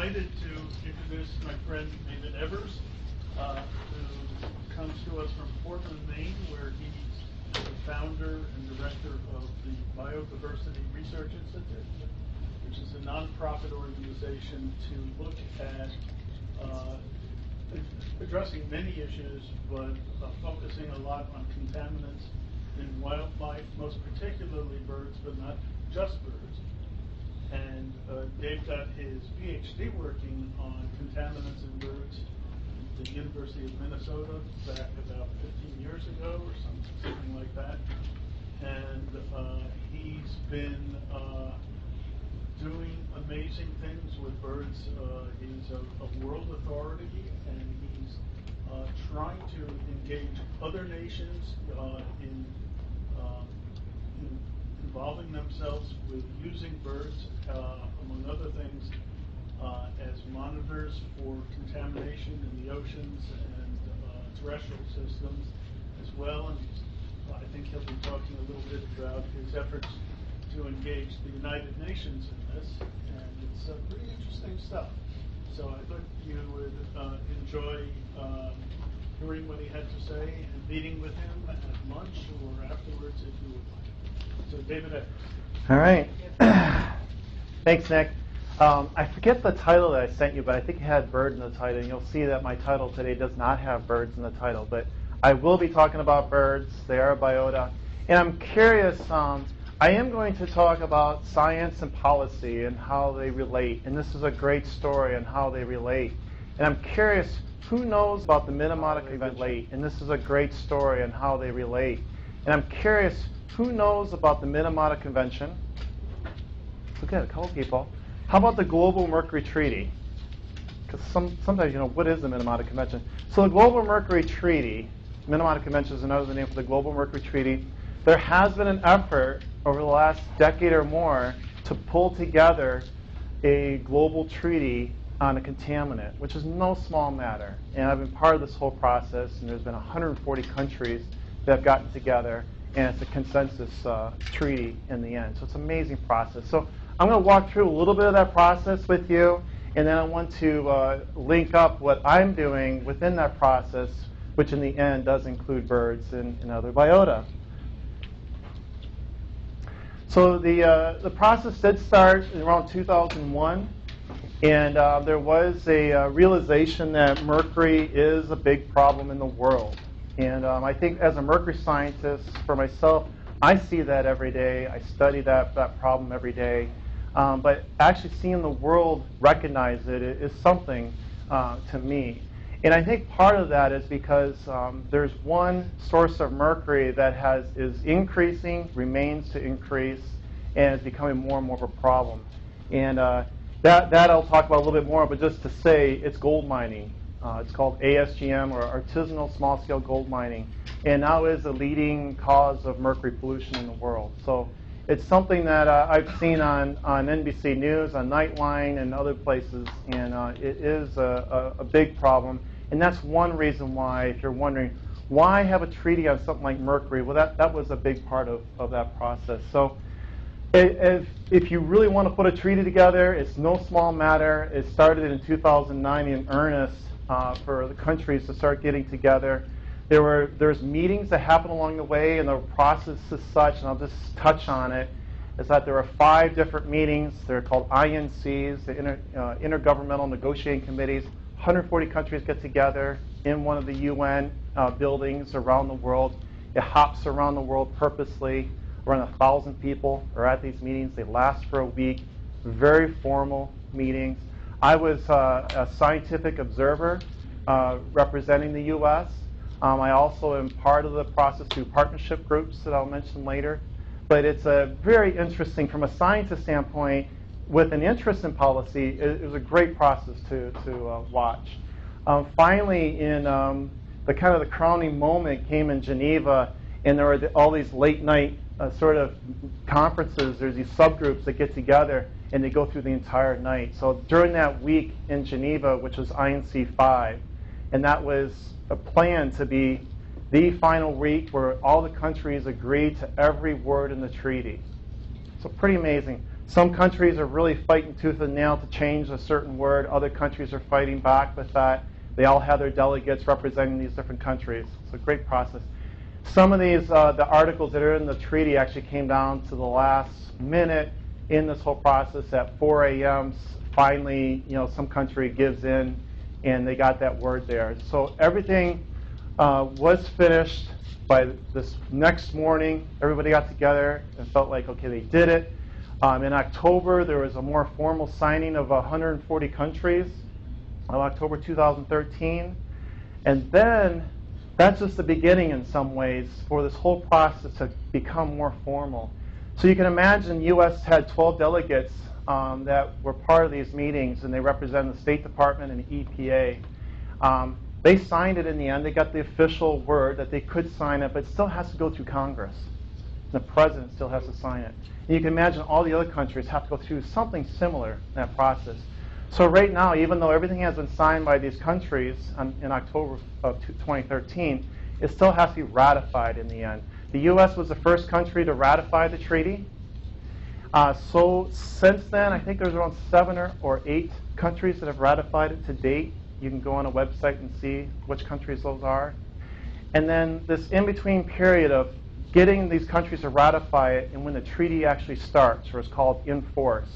delighted to introduce my friend David Evers, uh, who comes to us from Portland, Maine, where he's the founder and director of the Biodiversity Research Institute, which is a nonprofit organization to look at uh, addressing many issues, but uh, focusing a lot on contaminants in wildlife, most particularly birds, but not just birds. And uh, Dave got his PhD working on contaminants in birds at the University of Minnesota back about 15 years ago or something, something like that. And uh, he's been uh, doing amazing things with birds. Uh, he's a, a, world authority and he's uh, trying to engage other nations uh, in, in involving themselves with using birds, uh, among other things, uh, as monitors for contamination in the oceans and uh, terrestrial systems as well. And I think he'll be talking a little bit about his efforts to engage the United Nations in this. And it's uh, pretty interesting stuff. So I thought you would uh, enjoy um, hearing what he had to say and meeting with him at lunch or afterwards if you would like. All right. Thanks, Nick. Um, I forget the title that I sent you, but I think it had bird in the title. And you'll see that my title today does not have birds in the title. But I will be talking about birds. They are a biota. And I'm curious, um, I am going to talk about science and policy and how they relate. And this is a great story on how they relate. And I'm curious, who knows about the Minamata Convention? And this is a great story on how they relate. And I'm curious, who knows about the Minamata Convention? Look at a couple people. How about the Global Mercury Treaty? Because some, sometimes, you know, what is the Minamata Convention? So the Global Mercury Treaty, Minamata Convention is another name for the Global Mercury Treaty. There has been an effort over the last decade or more to pull together a global treaty on a contaminant, which is no small matter. And I've been part of this whole process, and there's been 140 countries that have gotten together and it's a consensus uh, treaty in the end. So it's an amazing process. So I'm going to walk through a little bit of that process with you, and then I want to uh, link up what I'm doing within that process, which in the end does include birds and, and other biota. So the, uh, the process did start around 2001, and uh, there was a uh, realization that mercury is a big problem in the world. And um, I think as a mercury scientist, for myself, I see that every day. I study that, that problem every day. Um, but actually seeing the world recognize it is something uh, to me. And I think part of that is because um, there's one source of mercury that has is increasing, remains to increase, and is becoming more and more of a problem. And uh, that, that I'll talk about a little bit more, but just to say it's gold mining. Uh, it's called ASGM, or Artisanal Small Scale Gold Mining, and now is the leading cause of mercury pollution in the world. So it's something that uh, I've seen on, on NBC News, on Nightline, and other places, and uh, it is a, a, a, big problem. And that's one reason why, if you're wondering, why have a treaty on something like mercury? Well, that, that was a big part of, of that process. So if, if you really want to put a treaty together, it's no small matter. It started in 2009 in earnest uh, for the countries to start getting together. There were there's meetings that happen along the way, and the process is such, and I'll just touch on it, is that there are five different meetings. They're called INCs, the Inter, uh, Intergovernmental Negotiating Committees. 140 countries get together in one of the UN uh, buildings around the world. It hops around the world purposely. Around a thousand people are at these meetings. They last for a week. Very formal meetings. I was uh, a scientific observer uh, representing the U.S. Um, I also am part of the process through partnership groups that I'll mention later. But it's a very interesting, from a scientist standpoint, with an interest in policy, it, it was a great process to, to uh, watch. Um, finally, in um, the kind of the crowning moment came in Geneva, and there were the, all these late night uh, sort of conferences. There's these subgroups that get together and they go through the entire night. So during that week in Geneva, which was INC 5, and that was a plan to be the final week where all the countries agreed to every word in the treaty. So pretty amazing. Some countries are really fighting tooth and nail to change a certain word. Other countries are fighting back with that. They all have their delegates representing these different countries. It's a great process. Some of these, uh, the articles that are in the treaty actually came down to the last minute in this whole process at 4 a.m. Finally, you know, some country gives in and they got that word there. So everything uh, was finished by this next morning. Everybody got together and felt like, okay, they did it. Um, in October, there was a more formal signing of 140 countries of October 2013. And then that's just the beginning in some ways for this whole process to become more formal. So you can imagine U.S. had 12 delegates um, that were part of these meetings, and they represent the State Department and EPA. Um, they signed it in the end. They got the official word that they could sign it, but it still has to go through Congress. The president still has to sign it. And you can imagine all the other countries have to go through something similar in that process. So right now, even though everything has been signed by these countries on, in October of 2013, it still has to be ratified in the end. The U.S. was the first country to ratify the treaty. Uh, so since then, I think there's around seven or, or eight countries that have ratified it to date. You can go on a website and see which countries those are. And then this in-between period of getting these countries to ratify it and when the treaty actually starts, or is called in force,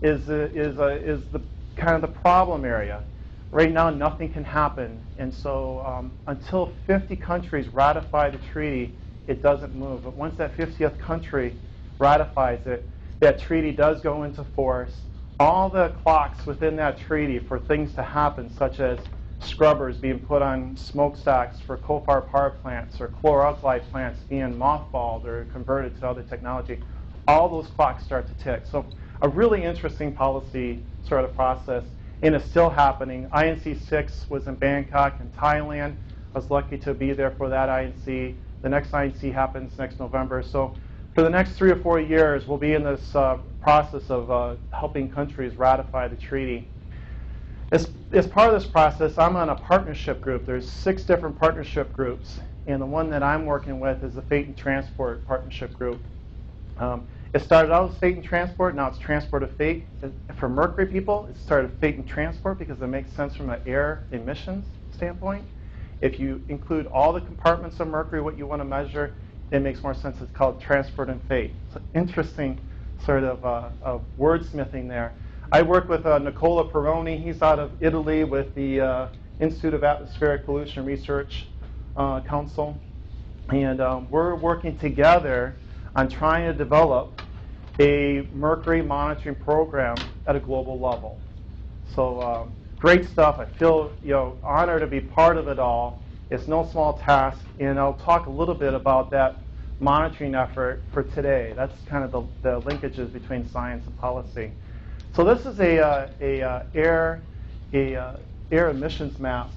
is, a, is, a, is the kind of the problem area. Right now, nothing can happen. And so um, until 50 countries ratify the treaty, it doesn't move. But once that 50th country ratifies it, that treaty does go into force all the clocks within that treaty for things to happen, such as scrubbers being put on smokestacks for coal-fired power plants or chlor-alkali plants being mothballed or converted to other technology, all those clocks start to tick. So a really interesting policy sort of process, and it's still happening. INC 6 was in Bangkok in Thailand. I was lucky to be there for that INC. The next INC happens next November. So for the next three or four years, we'll be in this uh, process of uh, helping countries ratify the treaty. As, as part of this process, I'm on a partnership group. There's six different partnership groups, and the one that I'm working with is the Fate and Transport Partnership Group. Um, it started out as Fate and Transport, now it's Transport of Fate. For Mercury people, it started Fate and Transport because it makes sense from an air emissions standpoint. If you include all the compartments of Mercury, what you want to measure, it makes more sense. It's called Transport and Fate. It's an interesting sort of, uh, of wordsmithing there. I work with uh, Nicola Pirrone. He's out of Italy with the uh, Institute of Atmospheric Pollution Research uh, Council. And um, we're working together on trying to develop a mercury monitoring program at a global level. So um, great stuff. I feel you know honored to be part of it all. It's no small task, and I'll talk a little bit about that monitoring effort for today. That's kind of the, the linkages between science and policy. So this is a, uh, a uh, air a uh, air emissions map,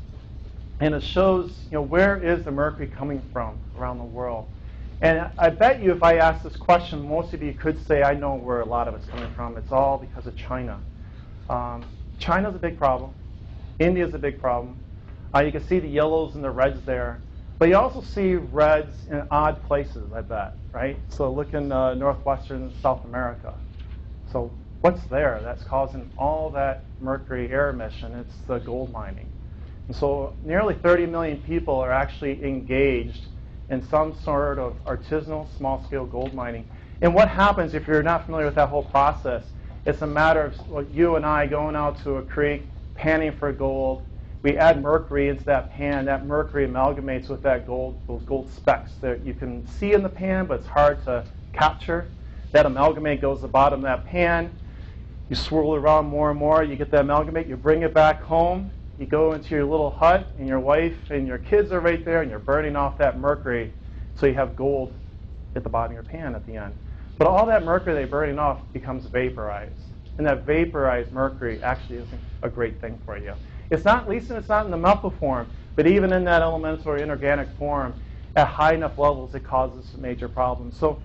and it shows you know where is the mercury coming from around the world. And I bet you if I ask this question, most of you could say, I know where a lot of it's coming from. It's all because of China. Um, China's a big problem. India's a big problem. Uh, you can see the yellows and the reds there. But you also see reds in odd places, I bet, right? So look in uh, northwestern South America. So what's there that's causing all that mercury air emission? It's the gold mining. And so nearly 30 million people are actually engaged in some sort of artisanal small-scale gold mining. And what happens if you're not familiar with that whole process? It's a matter of you and I going out to a creek, panning for gold, we add mercury into that pan. That mercury amalgamates with that gold, those gold specks that you can see in the pan, but it's hard to capture. That amalgamate goes to the bottom of that pan. You swirl it around more and more. You get that amalgamate. You bring it back home. You go into your little hut, and your wife and your kids are right there, and you're burning off that mercury, so you have gold at the bottom of your pan at the end. But all that mercury they're burning off becomes vaporized. And that vaporized mercury actually isn't a great thing for you. It's not, at least it's not in the methyl form, but even in that elemental or inorganic form, at high enough levels, it causes major problems. So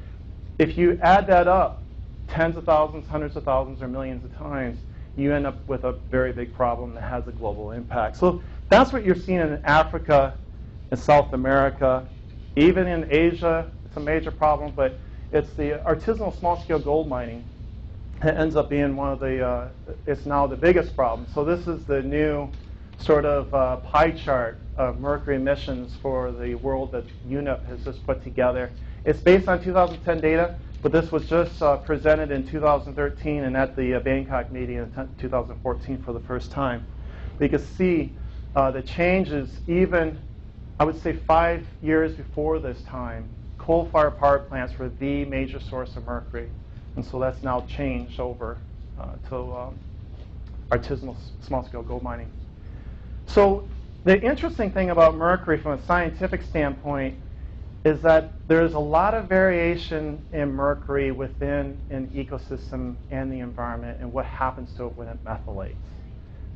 if you add that up tens of thousands, hundreds of thousands, or millions of times, you end up with a very big problem that has a global impact. So that's what you're seeing in Africa, in South America, even in Asia. It's a major problem, but it's the artisanal small-scale gold mining that ends up being one of the, uh, it's now the biggest problem. So this is the new sort of uh, pie chart of mercury emissions for the world that UNEP has just put together. It's based on 2010 data, but this was just uh, presented in 2013 and at the uh, Bangkok meeting in 2014 for the first time. But you can see uh, the changes even, I would say five years before this time, coal-fired power plants were the major source of mercury. And so that's now changed over uh, to um, artisanal small-scale gold mining. So the interesting thing about mercury from a scientific standpoint is that there's a lot of variation in mercury within an ecosystem and the environment and what happens to it when it methylates.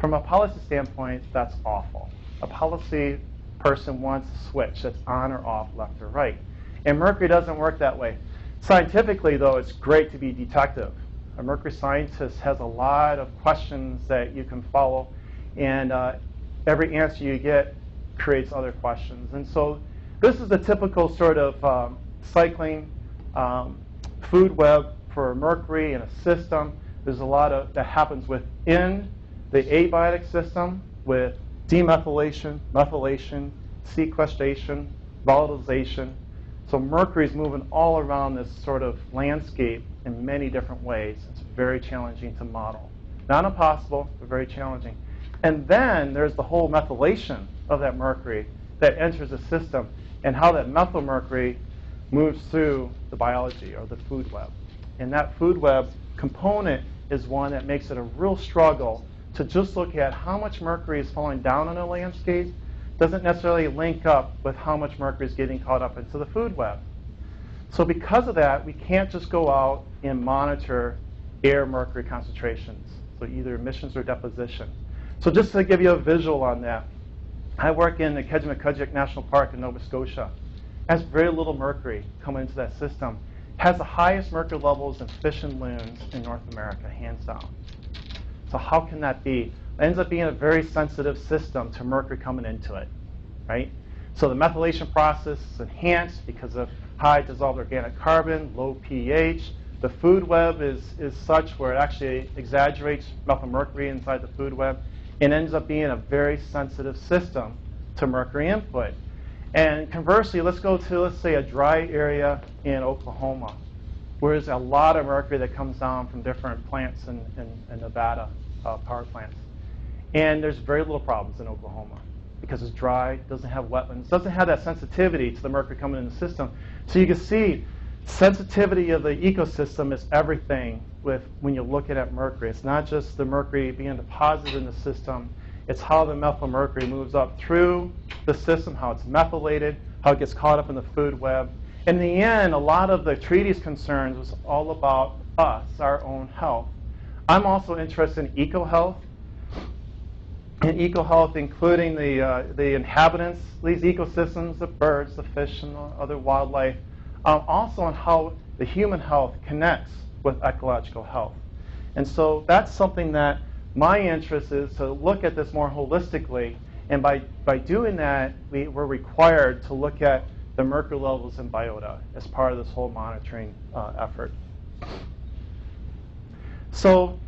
From a policy standpoint, that's awful. A policy person wants a switch that's on or off, left or right. And mercury doesn't work that way. Scientifically, though, it's great to be detective. A mercury scientist has a lot of questions that you can follow, and uh, every answer you get creates other questions. And so this is the typical sort of um, cycling um, food web for mercury in a system. There's a lot of that happens within the abiotic system with demethylation, methylation, sequestration, volatilization. So mercury is moving all around this sort of landscape in many different ways. It's very challenging to model. Not impossible, but very challenging. And then there's the whole methylation of that mercury that enters the system and how that methyl mercury moves through the biology or the food web. And that food web component is one that makes it a real struggle to just look at how much mercury is falling down on a landscape doesn't necessarily link up with how much mercury is getting caught up into the food web. So because of that, we can't just go out and monitor air mercury concentrations, so either emissions or deposition. So just to give you a visual on that, I work in the Kejimkujik National Park in Nova Scotia. Has very little mercury coming into that system. Has the highest mercury levels in fish and loons in North America, hands down. So how can that be? It ends up being a very sensitive system to mercury coming into it, right? So the methylation process is enhanced because of high dissolved organic carbon, low pH. The food web is, is such where it actually exaggerates methylmercury inside the food web and ends up being a very sensitive system to mercury input. And conversely, let's go to, let's say, a dry area in Oklahoma, where there's a lot of mercury that comes down from different plants in, in, in Nevada, uh, power plants. And there's very little problems in Oklahoma because it's dry, doesn't have wetlands, doesn't have that sensitivity to the mercury coming in the system. So you can see sensitivity of the ecosystem is everything with when you're looking at mercury. It's not just the mercury being deposited in the system, it's how the methylmercury moves up through the system, how it's methylated, how it gets caught up in the food web. In the end, a lot of the treaty's concerns was all about us, our own health. I'm also interested in eco-health. And eco-health, including the, uh, the inhabitants, these ecosystems, the birds, the fish, and the other wildlife, um, also on how the human health connects with ecological health. And so that's something that my interest is to look at this more holistically. And by, by doing that, we, we're required to look at the mercury levels in biota as part of this whole monitoring uh, effort. So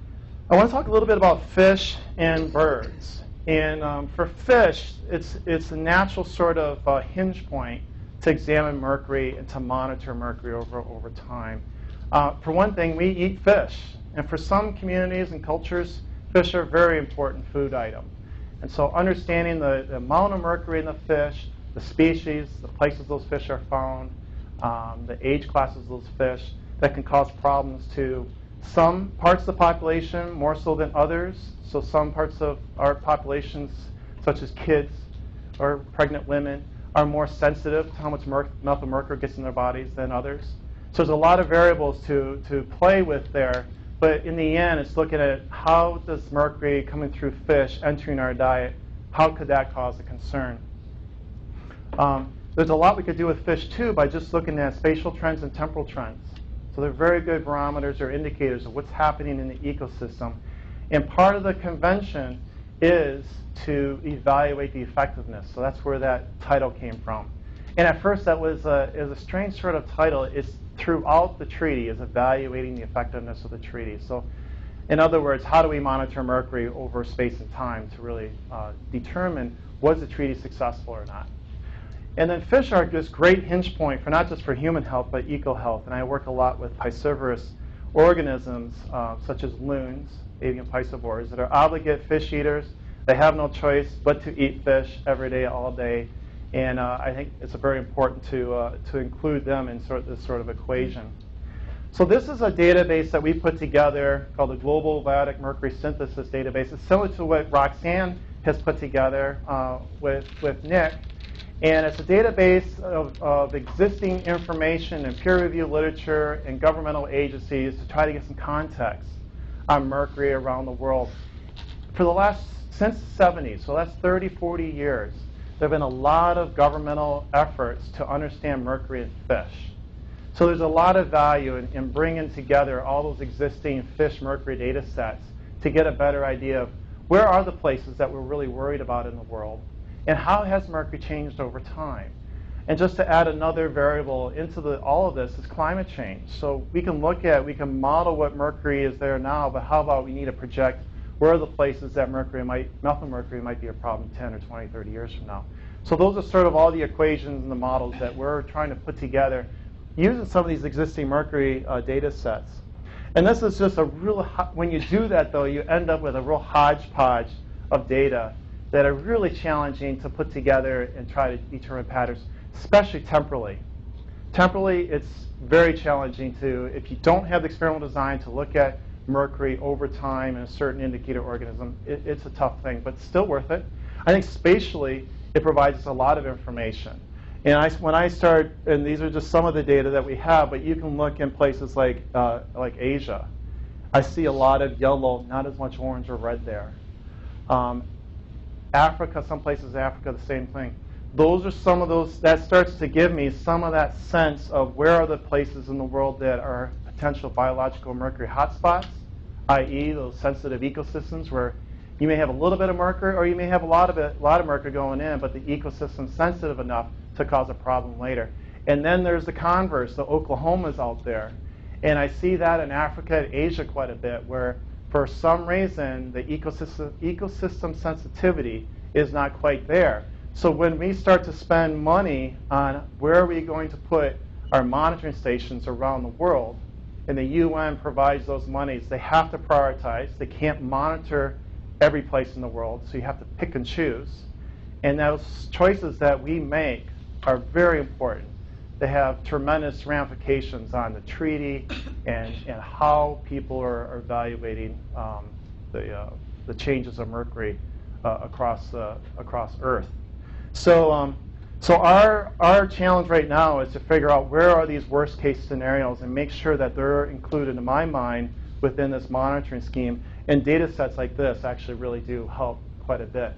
I want to talk a little bit about fish and birds. And um, for fish, it's, it's a natural sort of uh, hinge point to examine mercury and to monitor mercury over, over time. Uh, for one thing, we eat fish. And for some communities and cultures, fish are a very important food item. And so understanding the, the amount of mercury in the fish, the species, the places those fish are found, um, the age classes of those fish, that can cause problems to some parts of the population more so than others. So some parts of our populations, such as kids or pregnant women, are more sensitive to how much mer- methylmercury gets in their bodies than others. So there's a lot of variables to, to play with there. But in the end, it's looking at how does mercury coming through fish entering our diet, how could that cause a concern? Um, there's a lot we could do with fish too by just looking at spatial trends and temporal trends. So they're very good barometers or indicators of what's happening in the ecosystem. And part of the convention is to evaluate the effectiveness. So that's where that title came from. And at first, that was a, a strange sort of title. It's throughout the treaty is evaluating the effectiveness of the treaty. So, in other words, how do we monitor mercury over space and time to really uh, determine was the treaty successful or not? And then fish are this great hinge point for not just for human health, but eco health. And I work a lot with piscivorous organisms uh, such as loons, avian piscivores, that are obligate fish eaters. They have no choice but to eat fish every day, all day. And uh, I think it's very important to, uh, to include them in sort of this sort of equation. So this is a database that we put together called the Global Biotic Mercury Synthesis Database. It's similar to what Roxanne has put together uh, with, with Nick. And it's a database of, of existing information and peer-reviewed literature and governmental agencies to try to get some context on mercury around the world. For the last, since the 70s, so that's 30, 40 years, there have been a lot of governmental efforts to understand mercury in fish. So there's a lot of value in, in bringing together all those existing fish mercury data sets to get a better idea of where are the places that we're really worried about in the world and how has mercury changed over time. And just to add another variable into the, all of this is climate change. So we can look at, we can model what mercury is there now, but how about we need to project where are the places that mercury might, methyl mercury might be a problem 10 or 20, 30 years from now. So those are sort of all the equations and the models that we're trying to put together using some of these existing mercury uh, data sets. And this is just a real, when you do that though, you end up with a real hodgepodge of data that are really challenging to put together and try to determine patterns, especially temporally. Temporally, it's very challenging to, if you don't have the experimental design to look at mercury over time in a certain indicator organism, it, it's a tough thing, but still worth it. I think spatially, it provides us a lot of information. And I, when I start, and these are just some of the data that we have, but you can look in places like, uh, like Asia. I see a lot of yellow, not as much orange or red there. Um, Africa, some places Africa, the same thing. Those are some of those, that starts to give me some of that sense of where are the places in the world that are potential biological mercury hotspots, i.e., those sensitive ecosystems where you may have a little bit of mercury or you may have a lot of it, a lot of mercury going in, but the ecosystem's sensitive enough to cause a problem later. And then there's the converse, the Oklahomas out there. And I see that in Africa and Asia quite a bit, where for some reason the ecosystem, ecosystem sensitivity is not quite there. So when we start to spend money on where are we going to put our monitoring stations around the world, and the UN provides those monies, they have to prioritize. They can't monitor every place in the world, so you have to pick and choose. And those choices that we make are very important. They have tremendous ramifications on the treaty and, and how people are, are evaluating um, the, uh, the changes of mercury uh, across, uh, across Earth. So, um, so our, our challenge right now is to figure out where are these worst case scenarios and make sure that they're included, in my mind, within this monitoring scheme. And data sets like this actually really do help quite a bit.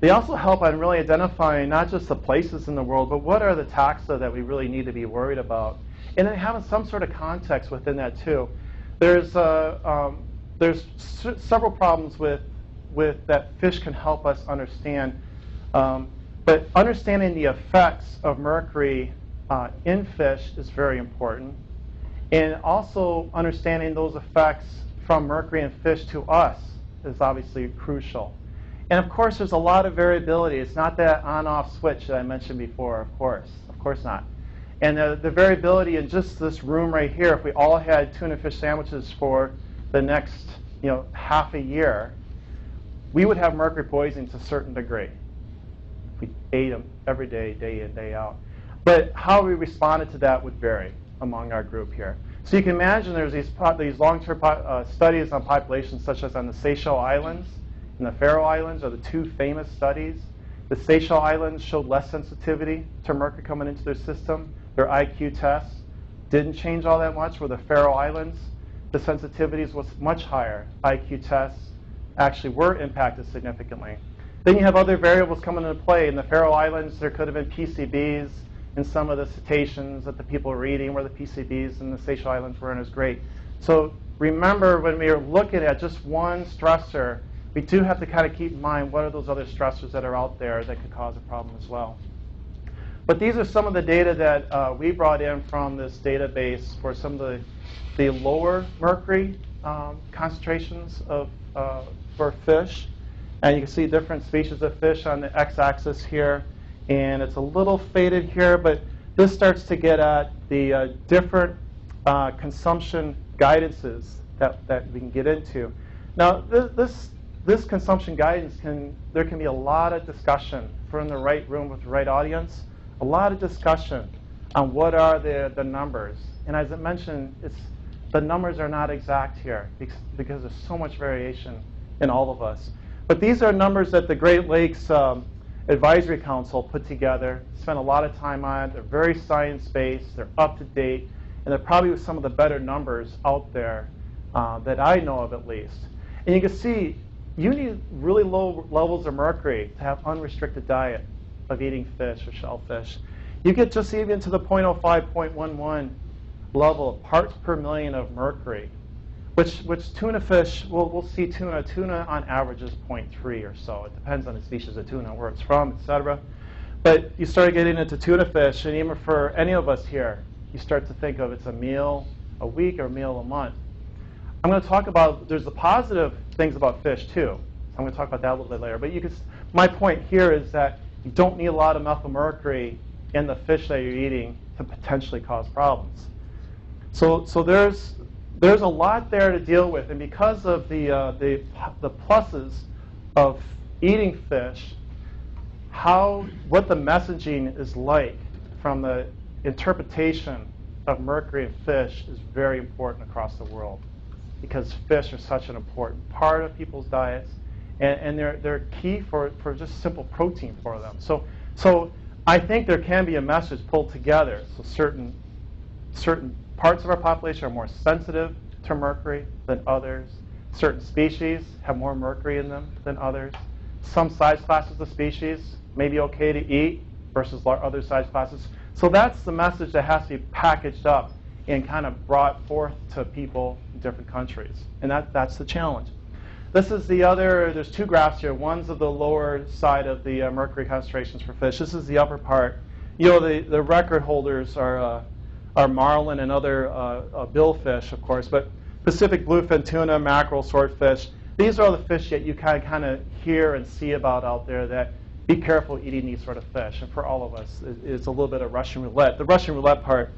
They also help on really identifying not just the places in the world, but what are the taxa that we really need to be worried about. And then having some sort of context within that too. There's, uh, um, there's several problems with, with that fish can help us understand. Um, but understanding the effects of mercury uh, in fish is very important. And also understanding those effects from mercury in fish to us is obviously crucial. And of course, there's a lot of variability. It's not that on-off switch that I mentioned before, of course. Of course not. And the, the variability in just this room right here, if we all had tuna fish sandwiches for the next you know, half a year, we would have mercury poisoning to a certain degree. We ate them every day, day in, day out. But how we responded to that would vary among our group here. So you can imagine there's these, these long-term uh, studies on populations such as on the Seychelles Islands, and the Faroe Islands are the two famous studies. The Seychelles Islands showed less sensitivity to mercury coming into their system. Their IQ tests didn't change all that much. Where the Faroe Islands, the sensitivities was much higher. IQ tests actually were impacted significantly. Then you have other variables coming into play. In the Faroe Islands, there could have been PCBs in some of the cetaceans that the people were eating, where the PCBs in the Seychelles Islands weren't as great. So remember, when we are looking at just one stressor, we do have to kind of keep in mind what are those other stressors that are out there that could cause a problem as well. But these are some of the data that uh, we brought in from this database for some of the, the lower mercury um, concentrations of, uh, for fish. And you can see different species of fish on the x-axis here. And it's a little faded here, but this starts to get at the uh, different uh, consumption guidances that, that we can get into. Now, this, this, this consumption guidance can, there can be a lot of discussion for in the right room with the right audience, a lot of discussion on what are the, the numbers. And as I mentioned, it's, the numbers are not exact here because there's so much variation in all of us. But these are numbers that the Great Lakes um, Advisory Council put together, spent a lot of time on. They're very science-based, they're up to date, and they're probably some of the better numbers out there uh, that I know of at least. And you can see you need really low levels of mercury to have unrestricted diet of eating fish or shellfish. You get just even to the 0.05, 0.11 level of parts per million of mercury, which, which tuna fish, we'll, we'll see tuna. Tuna on average is 0.3 or so. It depends on the species of tuna, where it's from, etc. But you start getting into tuna fish, and even for any of us here, you start to think of it's a meal a week or a meal a month. I'm going to talk about, there's the positive things about fish too. I'm going to talk about that a little bit later. But you can, my point here is that you don't need a lot of methylmercury in the fish that you're eating to potentially cause problems. So, so there's, there's a lot there to deal with. And because of the, uh, the, the pluses of eating fish, how, what the messaging is like from the interpretation of mercury in fish is very important across the world because fish are such an important part of people's diets and, and they're, they're key for, for just simple protein for them. So, so I think there can be a message pulled together. So certain, certain parts of our population are more sensitive to mercury than others. Certain species have more mercury in them than others. Some size classes of species may be okay to eat versus other size classes. So that's the message that has to be packaged up and kind of brought forth to people in different countries. And that, that's the challenge. This is the other, there's two graphs here. One's of the lower side of the uh, mercury concentrations for fish. This is the upper part. You know, the, the record holders are, uh, are marlin and other uh, uh billfish, of course, but Pacific bluefin tuna, mackerel, swordfish, these are all the fish that you kind of, kind of hear and see about out there that be careful eating these sort of fish. And for all of us, it's a little bit of Russian roulette. The Russian roulette part,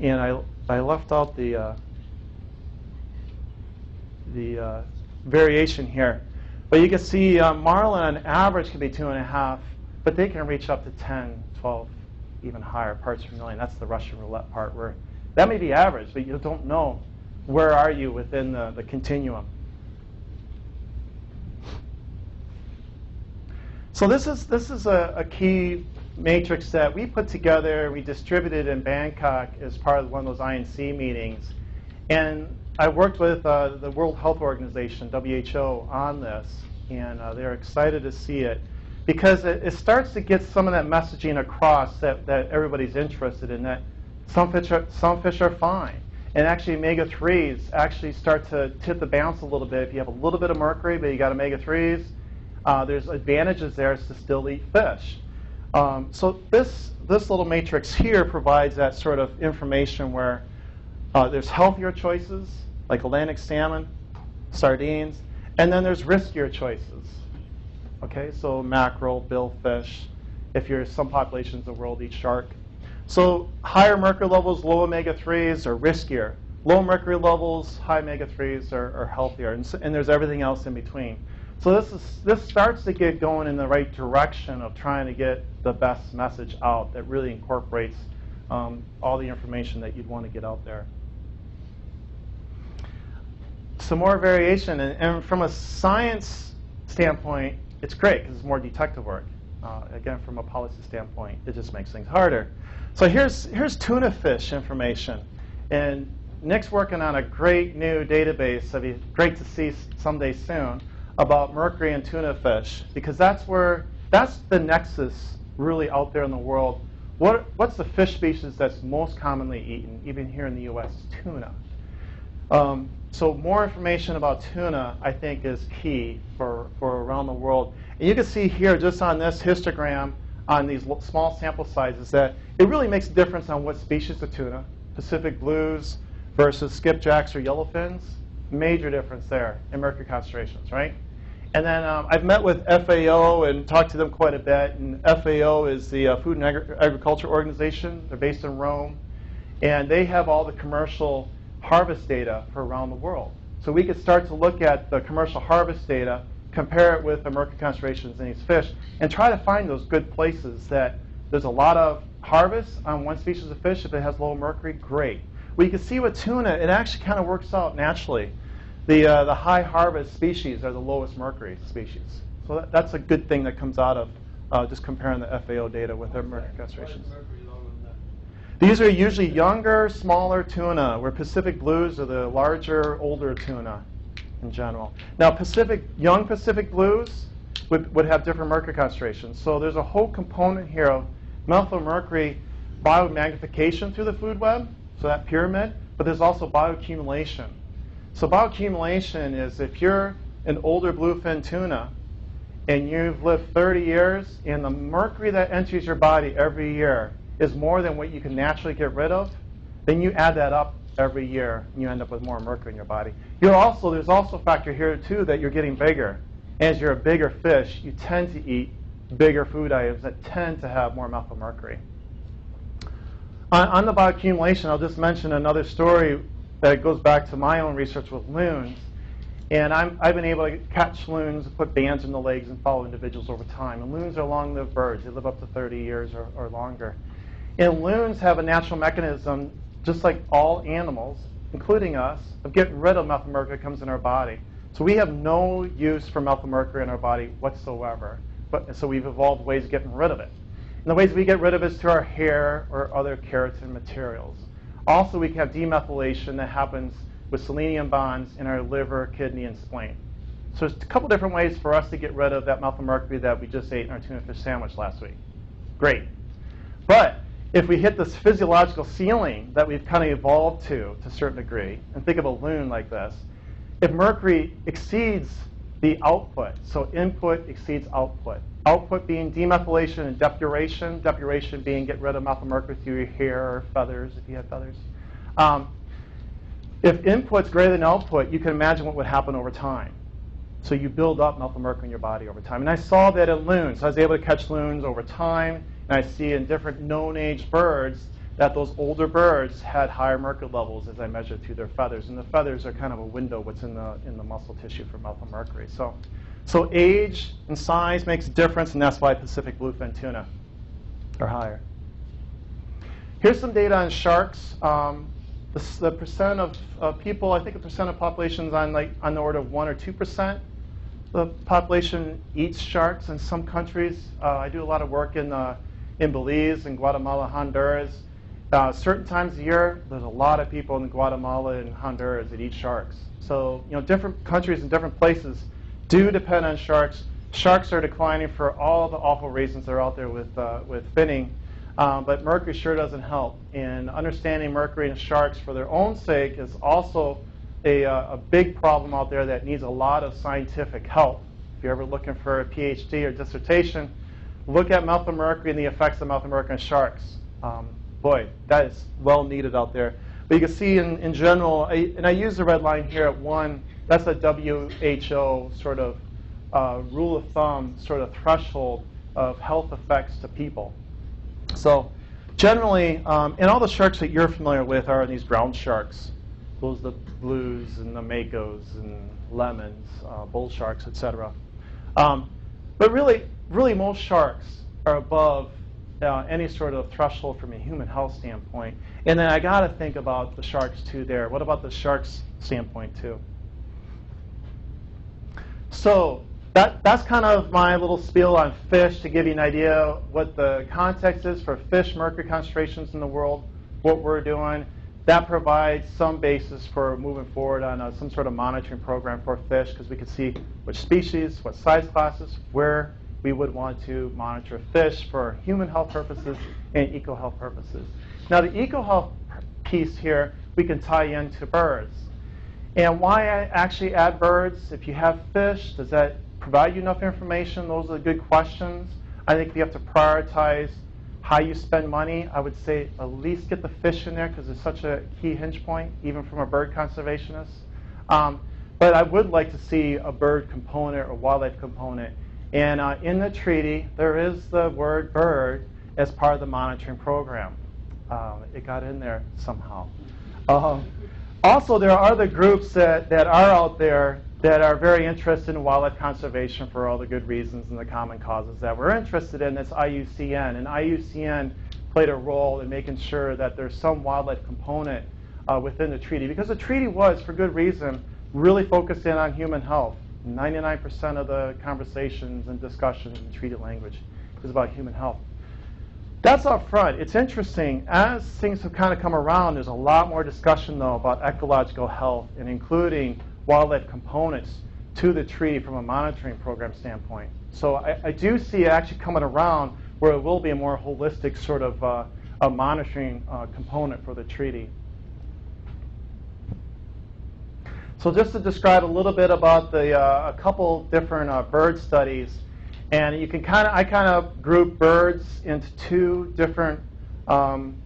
and I, I left out the, uh, the uh, variation here. But you can see uh, marlin on average can be two and a half, but they can reach up to 10, 12, even higher parts per million. That's the Russian roulette part where that may be average, but you don't know where are you within the, the continuum. So this is, this is a, a, key matrix that we put together, we distributed in Bangkok as part of one of those INC meetings. And I worked with uh, the World Health Organization, WHO, on this, and uh, they're excited to see it because it, it, starts to get some of that messaging across that, that everybody's interested in, that some fish, are, some fish are fine. And actually, omega-3s actually start to tip the balance a little bit. If you have a little bit of mercury, but you got omega-3s, uh, there's advantages there to still eat fish. Um, so this, this little matrix here provides that sort of information where uh, there's healthier choices, like Atlantic salmon, sardines, and then there's riskier choices. Okay, so mackerel, billfish, if you're some populations of the world eat shark. So higher mercury levels, low omega-3s are riskier. Low mercury levels, high omega-3s are, are healthier, and, so, and there's everything else in between. So this, is, this starts to get going in the right direction of trying to get the best message out that really incorporates um, all the information that you'd want to get out there. Some more variation, and, and from a science standpoint, it's great because it's more detective work. Uh, again, from a policy standpoint, it just makes things harder. So here's, here's tuna fish information. And Nick's working on a great new database. It'll be great to see someday soon about mercury and tuna fish because that's where that's the nexus really out there in the world. What, what's the fish species that's most commonly eaten, even here in the U.S.? Tuna. Um, so more information about tuna, I think, is key for, for around the world. And you can see here, just on this histogram, on these small sample sizes that it really makes a difference on what species of tuna, Pacific blues versus skipjacks or yellowfins. Major difference there in mercury concentrations, right? And then um, I've met with FAO and talked to them quite a bit. And FAO is the uh, Food and Agri- Agriculture Organization. They're based in Rome. And they have all the commercial harvest data for around the world. So we could start to look at the commercial harvest data, compare it with the mercury concentrations in these fish, and try to find those good places that there's a lot of harvest on one species of fish. If it has low mercury, great. You can see with tuna, it actually kind of works out naturally. The, uh, the high harvest species are the lowest mercury species. So that, that's a good thing that comes out of uh, just comparing the FAO data with their mercury concentrations. These are usually younger, smaller tuna, where Pacific blues are the larger, older tuna in general. Now, Pacific, young Pacific blues would, would have different mercury concentrations. So there's a whole component here of methylmercury biomagnification through the food web, so that pyramid, but there's also bioaccumulation. So bioaccumulation is if you're an older bluefin tuna and you've lived 30 years and the mercury that enters your body every year is more than what you can naturally get rid of, then you add that up every year and you end up with more mercury in your body. You're also, there's also a factor here too that you're getting bigger. As you're a bigger fish, you tend to eat bigger food items that tend to have more methylmercury. On, on the bioaccumulation, I'll just mention another story that goes back to my own research with loons. And i have been able to catch loons, put bands in the legs, and follow individuals over time. And loons are long-lived birds. They live up to 30 years or, or longer. And loons have a natural mechanism, just like all animals, including us, of getting rid of methylmercury that comes in our body. So we have no use for methylmercury in our body whatsoever. But, so we've evolved ways of getting rid of it. And the ways we get rid of it is through our hair or other keratin materials. Also, we can have demethylation that happens with selenium bonds in our liver, kidney, and spleen. So there's a couple different ways for us to get rid of that methylmercury that we just ate in our tuna fish sandwich last week. Great. But if we hit this physiological ceiling that we've kind of evolved to, to a certain degree, and think of a loon like this, if mercury exceeds the output, so input exceeds output, output being demethylation and depuration, depuration being get rid of methylmercury through your hair or feathers, if you have feathers. Um, if input's greater than output, you can imagine what would happen over time. So you build up methylmercury in your body over time. And I saw that in loons. So I was able to catch loons over time. And I see in different known age birds that those older birds had higher mercury levels as I measured through their feathers. And the feathers are kind of a window what's in the, in the muscle tissue for methylmercury. So so age and size makes a difference, and that's why Pacific bluefin tuna are higher. Here's some data on sharks. Um, the, the, percent of people, I think the percent of populations on like on the order of one or two percent. The population eats sharks in some countries. Uh, I do a lot of work in uh, in Belize and Guatemala, Honduras. Uh, certain times of year, there's a lot of people in Guatemala and Honduras that eat sharks. So you know, different countries and different places do depend on sharks. Sharks are declining for all the awful reasons that are out there with, uh, with finning. Um, but mercury sure doesn't help. And understanding mercury and sharks for their own sake is also a, uh, a big problem out there that needs a lot of scientific help. If you're ever looking for a PhD or dissertation, look at methylmercury and the effects of methylmercury on sharks. Um, boy, that is well needed out there. But you can see in, in general, I, and I use the red line here at 1 that's a WHO sort of uh, rule of thumb, sort of threshold of health effects to people. So generally, um, and all the sharks that you're familiar with are these ground sharks. Those the blues and the makos and lemons, uh, bull sharks, etc. Um, but really, really most sharks are above uh, any sort of threshold from a human health standpoint. And then I got to think about the sharks too there. What about the sharks standpoint too? So that, that's kind of my little spiel on fish to give you an idea what the context is for fish mercury concentrations in the world, what we're doing. That provides some basis for moving forward on a, some sort of monitoring program for fish because we can see which species, what size classes, where we would want to monitor fish for human health purposes and eco health purposes. Now, the eco health piece here we can tie into birds. And why actually add birds? If you have fish, does that provide you enough information? Those are good questions. I think you have to prioritize how you spend money. I would say at least get the fish in there because it's such a key hinge point, even from a bird conservationist. Um, but I would like to see a bird component or wildlife component. And uh, in the treaty, there is the word bird as part of the monitoring program. Um, it got in there somehow. Um, also, there are other groups that, that are out there that are very interested in wildlife conservation for all the good reasons and the common causes that we're interested in. That's IUCN. And IUCN played a role in making sure that there's some wildlife component uh, within the treaty. Because the treaty was, for good reason, really focused in on human health. 99% of the conversations and discussions in the treaty language is about human health. That's up front. It's interesting. As things have kind of come around, there's a lot more discussion, though, about ecological health and including wildlife components to the treaty from a monitoring program standpoint. So I, I do see it actually coming around where it will be a more holistic sort of uh, a monitoring uh, component for the treaty. So just to describe a little bit about the uh, a couple different uh, bird studies, and you can kind of I kind of group birds into two different um,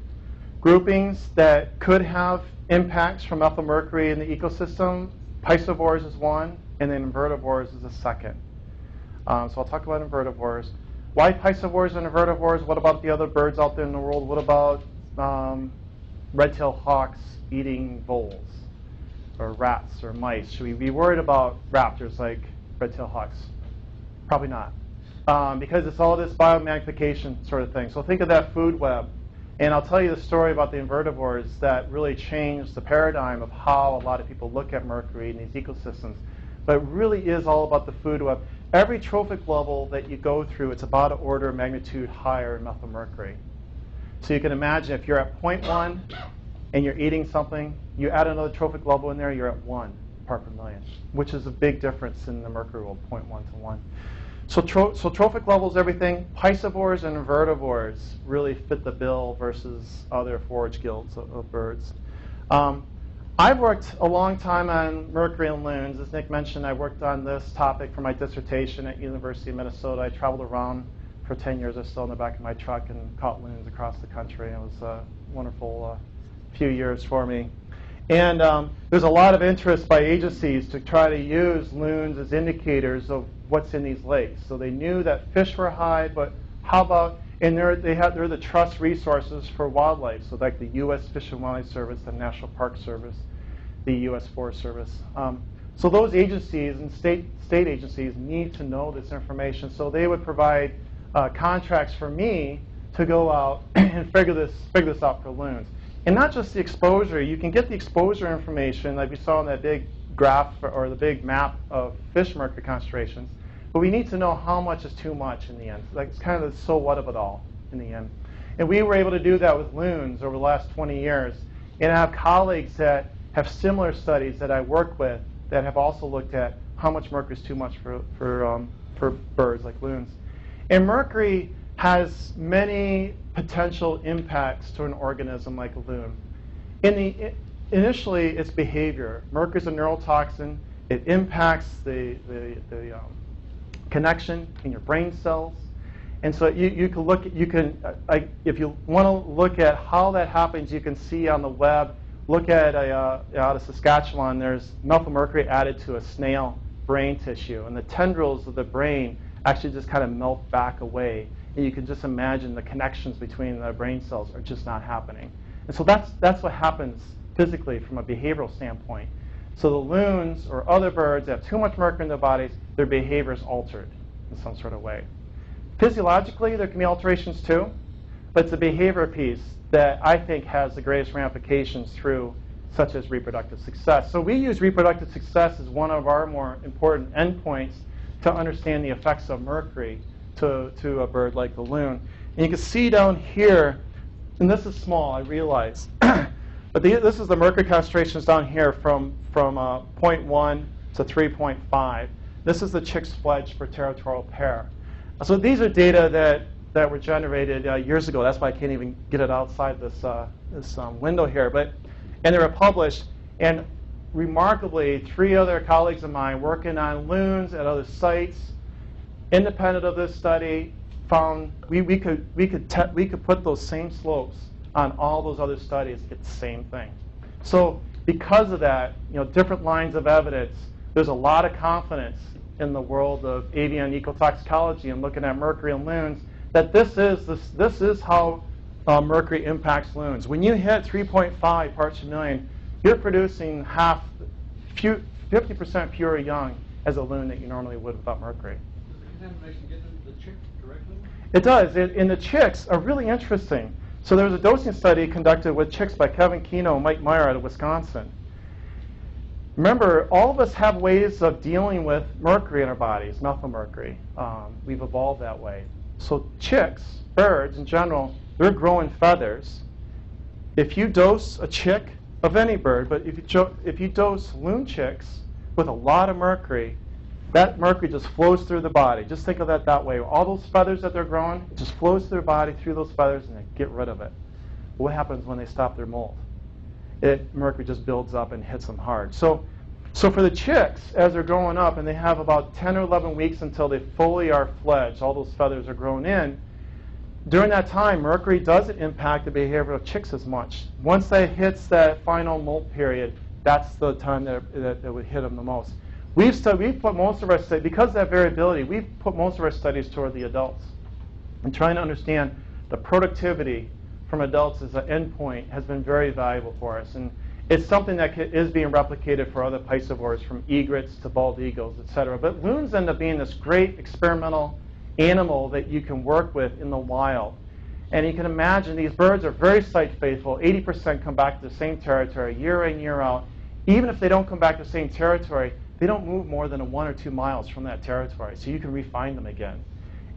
groupings that could have impacts from methylmercury in the ecosystem. Piscivores is one, and then invertivores is the second. Um, so I'll talk about invertivores. Why piscivores and invertivores? What about the other birds out there in the world? What about um, red-tailed hawks eating voles? or rats or mice? Should we be worried about raptors like red-tailed hawks? Probably not. Um, because it's all this biomagnification sort of thing. So think of that food web. And I'll tell you the story about the invertivores that really changed the paradigm of how a lot of people look at mercury in these ecosystems. But it really is all about the food web. Every trophic level that you go through, it's about an order of magnitude higher in methylmercury. So you can imagine if you're at 0.1 and you're eating something, you add another trophic level in there, you're at 1 part per million, which is a big difference in the mercury world, 0.1 to 1. So, tro so trophic levels, everything. Piscivores and invertivores really fit the bill versus other forage guilds of, of birds. Um, I've worked a long time on mercury and loons. As Nick mentioned, I worked on this topic for my dissertation at University of Minnesota. I traveled around for 10 years or so in the back of my truck and caught loons across the country. It was a wonderful uh, few years for me. And um, there's a lot of interest by agencies to try to use loons as indicators of what's in these lakes. So they knew that fish were high, but how about, and they're, they have, they're the trust resources for wildlife. So like the U.S. Fish and Wildlife Service, the National Park Service, the U.S. Forest Service. Um, so those agencies and state, state agencies need to know this information. So they would provide uh, contracts for me to go out and figure this, figure this out for loons. And not just the exposure. You can get the exposure information like we saw in that big graph or the big map of fish mercury concentrations. But we need to know how much is too much in the end. Like it's kind of the so what of it all in the end. And we were able to do that with loons over the last 20 years. And I have colleagues that have similar studies that I work with that have also looked at how much mercury is too much for, for, um, for birds like loons. And mercury has many potential impacts to an organism like a loon. In the, initially, it's behavior. Mercury is a neurotoxin. It impacts the, the, the um, connection in your brain cells. And so you, you can look, you can, uh, if you want to look at how that happens, you can see on the web, look at a, uh, out of Saskatchewan, there's methylmercury added to a snail brain tissue. And the tendrils of the brain actually just kind of melt back away and you can just imagine the connections between the brain cells are just not happening. And so that's, that's what happens physically from a behavioral standpoint. So the loons or other birds that have too much mercury in their bodies, their behavior is altered in some sort of way. Physiologically, there can be alterations too, but it's the behavior piece that I think has the greatest ramifications through such as reproductive success. So we use reproductive success as one of our more important endpoints to understand the effects of mercury to, to a bird like the loon. And you can see down here, and this is small, I realize, but the, this is the mercury concentrations down here from, from uh, 0.1 to 3.5. This is the chick's fledge for territorial pair. So these are data that, that were generated uh, years ago. That's why I can't even get it outside this, uh, this um, window here. But, and they were published. And remarkably, three other colleagues of mine working on loons at other sites independent of this study, found we, we could we could we could put those same slopes on all those other studies get the same thing. So because of that, you know, different lines of evidence, there's a lot of confidence in the world of avian ecotoxicology and looking at mercury and loons that this is this, this is how uh, mercury impacts loons. When you hit 3.5 parts per million, you're producing half, 50% fewer young as a loon that you normally would without mercury. Get the chick directly? It does. It, and the chicks are really interesting. So there was a dosing study conducted with chicks by Kevin Kenow and Mike Meyer out of Wisconsin. Remember, all of us have ways of dealing with mercury in our bodies, methylmercury. Um, we've evolved that way. So chicks, birds in general, they're growing feathers. If you dose a chick of any bird, but if you, if you dose loon chicks with a lot of mercury, that mercury just flows through the body. Just think of that that way. All those feathers that they're growing, it just flows through their body, through those feathers, and they get rid of it. What happens when they stop their molt? It, mercury just builds up and hits them hard. So, so for the chicks, as they're growing up, and they have about 10 or 11 weeks until they fully are fledged, all those feathers are grown in, during that time, mercury doesn't impact the behavior of chicks as much. Once they hits that final molt period, that's the time that, that, that would hit them the most. We've, stu- we've put most of our studies, because of that variability, we've put most of our studies toward the adults. And trying to understand the productivity from adults as an endpoint has been very valuable for us. And it's something that is being replicated for other piscivores, from egrets to bald eagles, et cetera. But loons end up being this great experimental animal that you can work with in the wild. And you can imagine these birds are very site faithful. 80% come back to the same territory year in, year out. Even if they don't come back to the same territory, they don't move more than a one or two miles from that territory, so you can refine them again.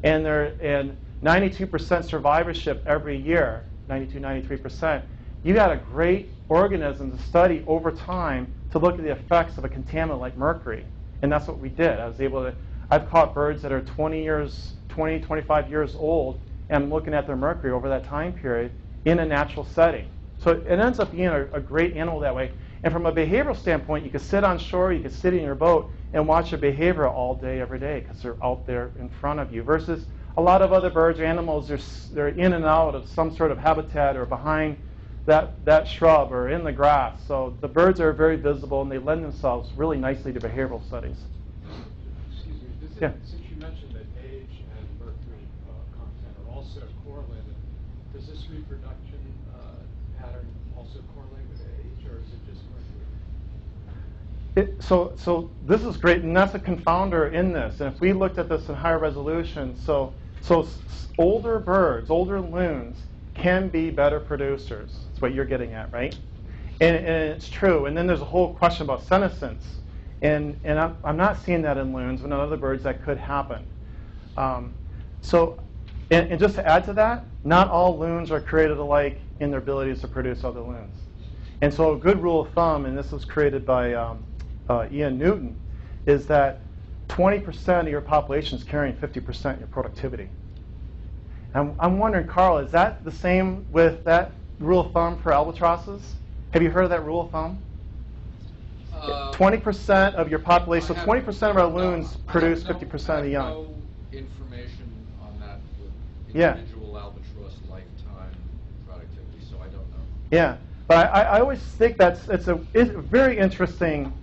And they're in 92% survivorship every year, 92, 93%. You got a great organism to study over time to look at the effects of a contaminant like mercury, and that's what we did. I was able to. I've caught birds that are 20 years, 20, 25 years old, and I'm looking at their mercury over that time period in a natural setting. So it ends up being a, a great animal that way. And from a behavioral standpoint, you can sit on shore, you can sit in your boat and watch their behavior all day, every day, because they're out there in front of you. Versus a lot of other birds or animals, they're, they're in and out of some sort of habitat or behind that, that shrub or in the grass. So the birds are very visible and they lend themselves really nicely to behavioral studies. Excuse me, Yeah. since you mentioned that age and mercury uh, content are also correlated, does this reproduction uh, pattern also correlate with age, or is it just mercury? It, so, so this is great, and that's a confounder in this. And if we looked at this in higher resolution, so, so older birds, older loons, can be better producers. That's what you're getting at, right? And, and it's true. And then there's a whole question about senescence. And, and I'm, I'm not seeing that in loons, but in other birds that could happen. Um, so, and, and just to add to that, not all loons are created alike in their abilities to produce other loons. And so a good rule of thumb, and this was created by um, uh, Ian Newton, is that 20% of your population is carrying 50% of your productivity. I'm, I'm wondering, Carl, is that the same with that rule of thumb for albatrosses? Have you heard of that rule of thumb? Uh, 20% of your population, so 20% of our loons I produce no- 50% of the have young. No information on that with Yeah. individual albatross lifetime productivity, so I don't know. Yeah, but I, I always think that's it's a, it's a very interesting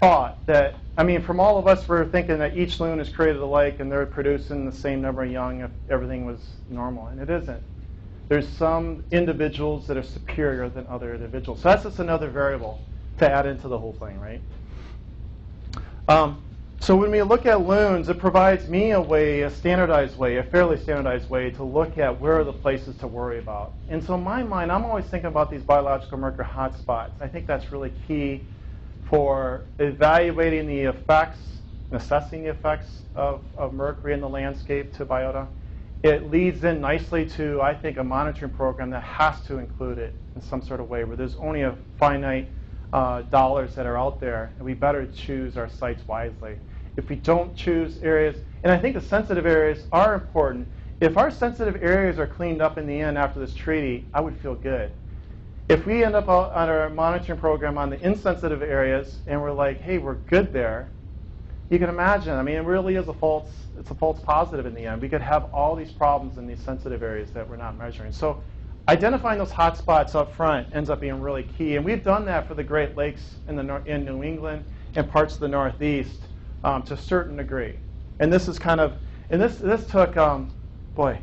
thought that I mean, from all of us, we're thinking that each loon is created alike and they're producing the same number of young if everything was normal, and it isn't. There's some individuals that are superior than other individuals. So that's just another variable to add into the whole thing, right? Um, so when we look at loons, it provides me a way, a standardized way, a fairly standardized way to look at where are the places to worry about. And so in my mind, I'm always thinking about these biological marker hotspots. I think that's really key for evaluating the effects, assessing the effects of, of mercury in the landscape to biota. It leads in nicely to, I think, a monitoring program that has to include it in some sort of way, where there's only a finite uh, dollars that are out there, and we better choose our sites wisely. If we don't choose areas, and I think the sensitive areas are important. If our sensitive areas are cleaned up in the end after this treaty, I would feel good. If we end up on our monitoring program on the insensitive areas and we're like, hey, we're good there, you can imagine. I mean, it really is a false. It's a false positive in the end. We could have all these problems in these sensitive areas that we're not measuring. So, identifying those hot spots up front ends up being really key. And we've done that for the Great Lakes in the nor- in New England and parts of the Northeast um, to a certain degree. And this is kind of, and this this took, um, boy,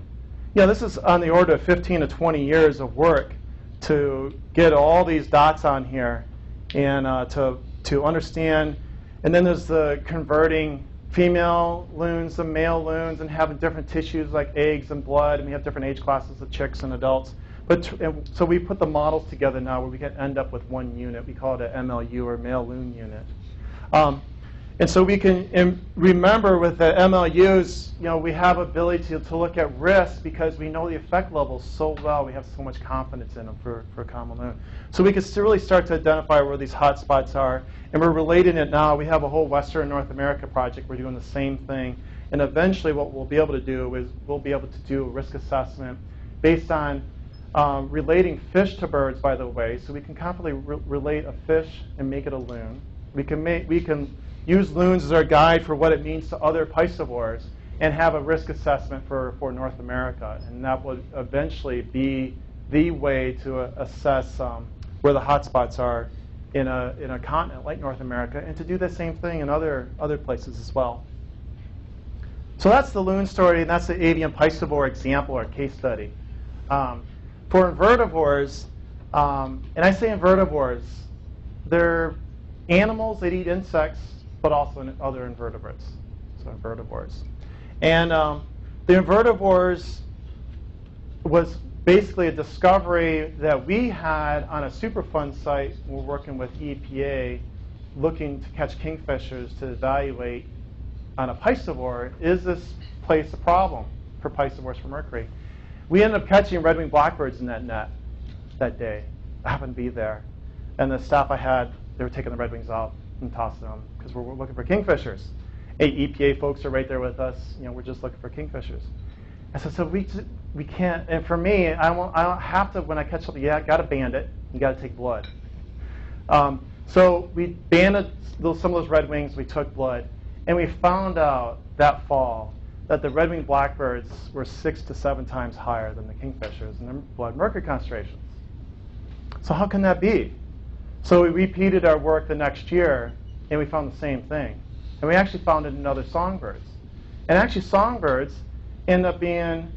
yeah, this is on the order of 15 to 20 years of work to get all these dots on here and uh, to to understand. And then there's the converting female loons to male loons and having different tissues like eggs and blood, and we have different age classes of chicks and adults. But and so we put the models together now where we can end up with one unit. We call it an MLU or male loon unit. Um, and so we can em- remember with the MLUs, you know, we have ability to, to look at risk because we know the effect levels so well. We have so much confidence in them for, for common loon. So we can really start to identify where these hot spots are. And we're relating it now. We have a whole Western North America project. We're doing the same thing. And eventually what we'll be able to do is we'll be able to do a risk assessment based on um, relating fish to birds, by the way. So we can confidently re- relate a fish and make it a loon. We can, make, we can use loons as our guide for what it means to other piscivores and have a risk assessment for, for North America. And that would eventually be the way to uh, assess um, where the hotspots are in a, in a continent like North America and to do the same thing in other, other places as well. So that's the loon story, and that's the avian piscivore example or case study. Um, for invertivores, um, and I say invertivores, they're animals that eat insects, but also in other invertebrates. So invertivores. And um, the invertivores was basically a discovery that we had on a Superfund site. We're working with EPA, looking to catch kingfishers to evaluate on a piscivore, is this place a problem for piscivores for mercury? We ended up catching red-winged blackbirds in that net that day. I happened to be there. And the staff I had, they were taking the red wings out and tossing them because we're, looking for kingfishers. Eight EPA folks are right there with us. You know, we're just looking for kingfishers. And so, so we, we can't, and for me, I, won't, I don't have to, when I catch something, yeah, I got to band it. You got to take blood. Um, so we banded those, some of those red wings, we took blood, and we found out that fall that the red-winged blackbirds were six to seven times higher than the kingfishers in their blood mercury concentrations. So how can that be? So we repeated our work the next year, and we found the same thing. And we actually found it in other songbirds. And actually, songbirds end up being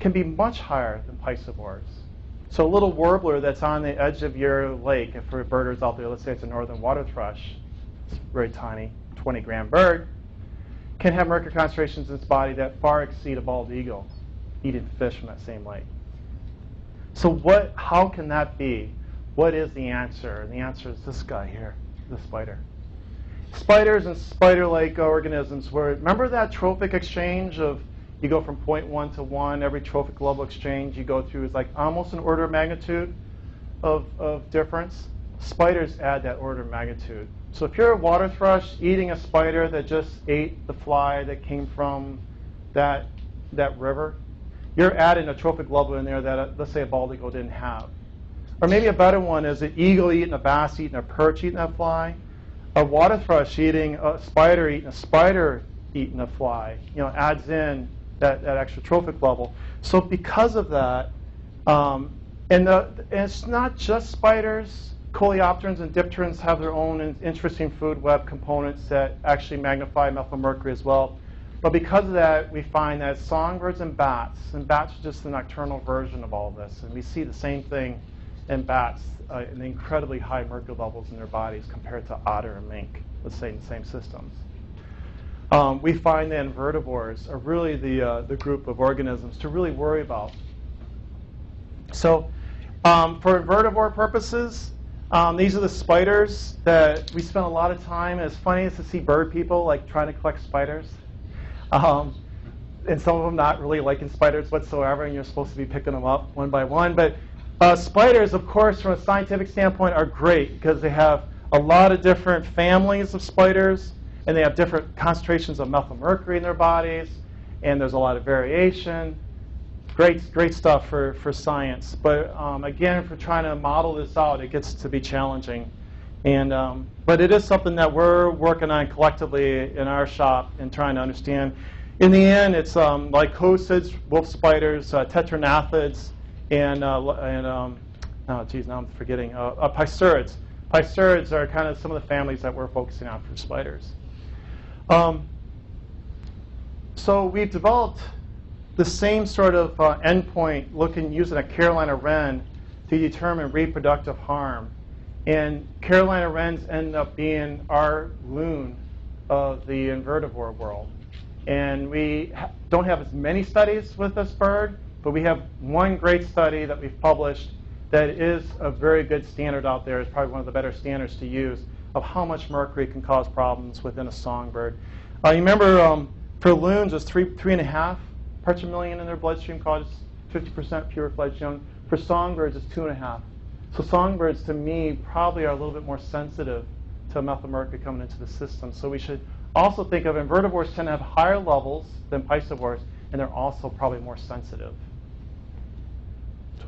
can be much higher than piscivores. So a little warbler that's on the edge of your lake, if for birders out there, let's say it's a northern water thrush, it's very tiny, 20 gram bird, can have mercury concentrations in its body that far exceed a bald eagle eating fish from that same lake. So what, how can that be? What is the answer? And the answer is this guy here, the spider. Spiders and spider-like organisms were, remember that trophic exchange of you go from point one to one, every trophic level exchange you go through is like almost an order of magnitude of, of difference. Spiders add that order of magnitude. So if you're a water thrush eating a spider that just ate the fly that came from that, that river, you're adding a trophic level in there that, uh, let's say, a bald eagle didn't have. Or maybe a better one is an eagle eating a bass eating a perch eating a fly, a water thrush eating a spider eating a spider eating a fly. You know, adds in that, that extra trophic level. So because of that, um, and, the, and it's not just spiders. Coleopterans and dipterans have their own in- interesting food web components that actually magnify methylmercury as well. But because of that, we find that songbirds and bats, and bats are just the nocturnal version of all this, and we see the same thing in bats, uh, in incredibly high mercury levels in their bodies compared to otter and mink, let's say in the same systems. Um, we find that invertivores are really the, uh, the group of organisms to really worry about. So um, for invertivore purposes, um, these are the spiders that we spend a lot of time. It's funny is to see bird people like trying to collect spiders. Um, and some of them not really liking spiders whatsoever, and you're supposed to be picking them up one by one. But uh, spiders, of course, from a scientific standpoint, are great because they have a lot of different families of spiders, and they have different concentrations of methylmercury in their bodies, and there's a lot of variation. Great, great stuff for, for science. But um, again, for trying to model this out, it gets to be challenging. And, um, but it is something that we're working on collectively in our shop and trying to understand. In the end, it's um, lycosids, wolf spiders, uh, tetragnathids, and, uh, and um, oh, geez, now I'm forgetting, uh, uh, are kind of some of the families that we're focusing on for spiders. Um, so we've developed the same sort of uh, endpoint looking using a Carolina wren to determine reproductive harm. And Carolina wrens end up being our loon of the invertebrate world. And we don't have as many studies with this bird, but we have one great study that we've published that is a very good standard out there. It's probably one of the better standards to use of how much mercury can cause problems within a songbird. Uh, you remember um, for loons, it's three, three and a half parts per million in their bloodstream causes 50% pure fledged. For songbirds, it's two and a half. So songbirds, to me, probably are a little bit more sensitive to methylmercury coming into the system. So we should also think of invertebrates tend to have higher levels than piscivores, and they're also probably more sensitive.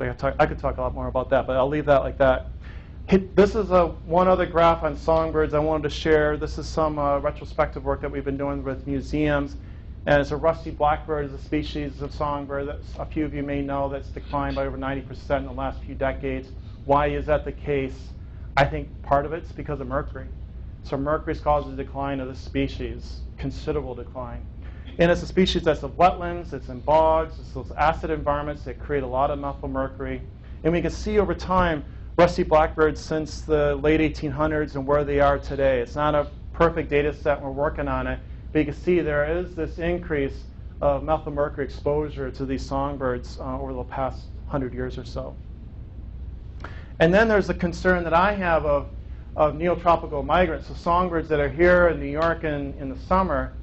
So I could, talk, I could talk a lot more about that, but I'll leave that like that. This is a, one other graph on songbirds I wanted to share. This is some uh, retrospective work that we've been doing with museums. And it's a rusty blackbird is a species of songbird that a few of you may know that's declined by over 90% in the last few decades. Why is that the case? I think part of it's because of mercury. So mercury causes the decline of the species, considerable decline. And it's a species that's in wetlands, it's in bogs, it's those acid environments that create a lot of methylmercury. And we can see over time rusty blackbirds since the late 1800s and where they are today. It's not a perfect data set, we're working on it, but you can see there is this increase of methylmercury exposure to these songbirds uh, over the past 100 years or so. And then there's a concern that I have of, of neotropical migrants, so songbirds that are here in New York in, in the summer,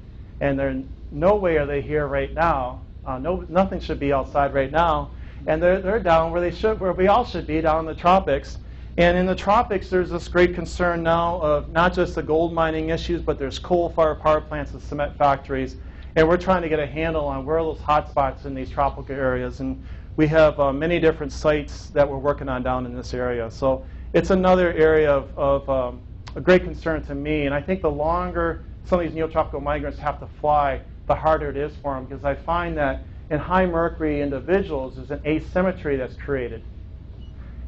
and they're no way are they here right now. Uh, no, nothing should be outside right now, and they're, they're down where they should, where we all should be, down in the tropics. And in the tropics, there's this great concern now of not just the gold mining issues, but there's coal-fired power plants and cement factories. And we're trying to get a handle on where are those hotspots in these tropical areas. And we have uh, many different sites that we're working on down in this area. So it's another area of, of um, a great concern to me. And I think the longer some of these neotropical migrants have to fly, the harder it is for them. Because I find that in high mercury individuals, there's an asymmetry that's created.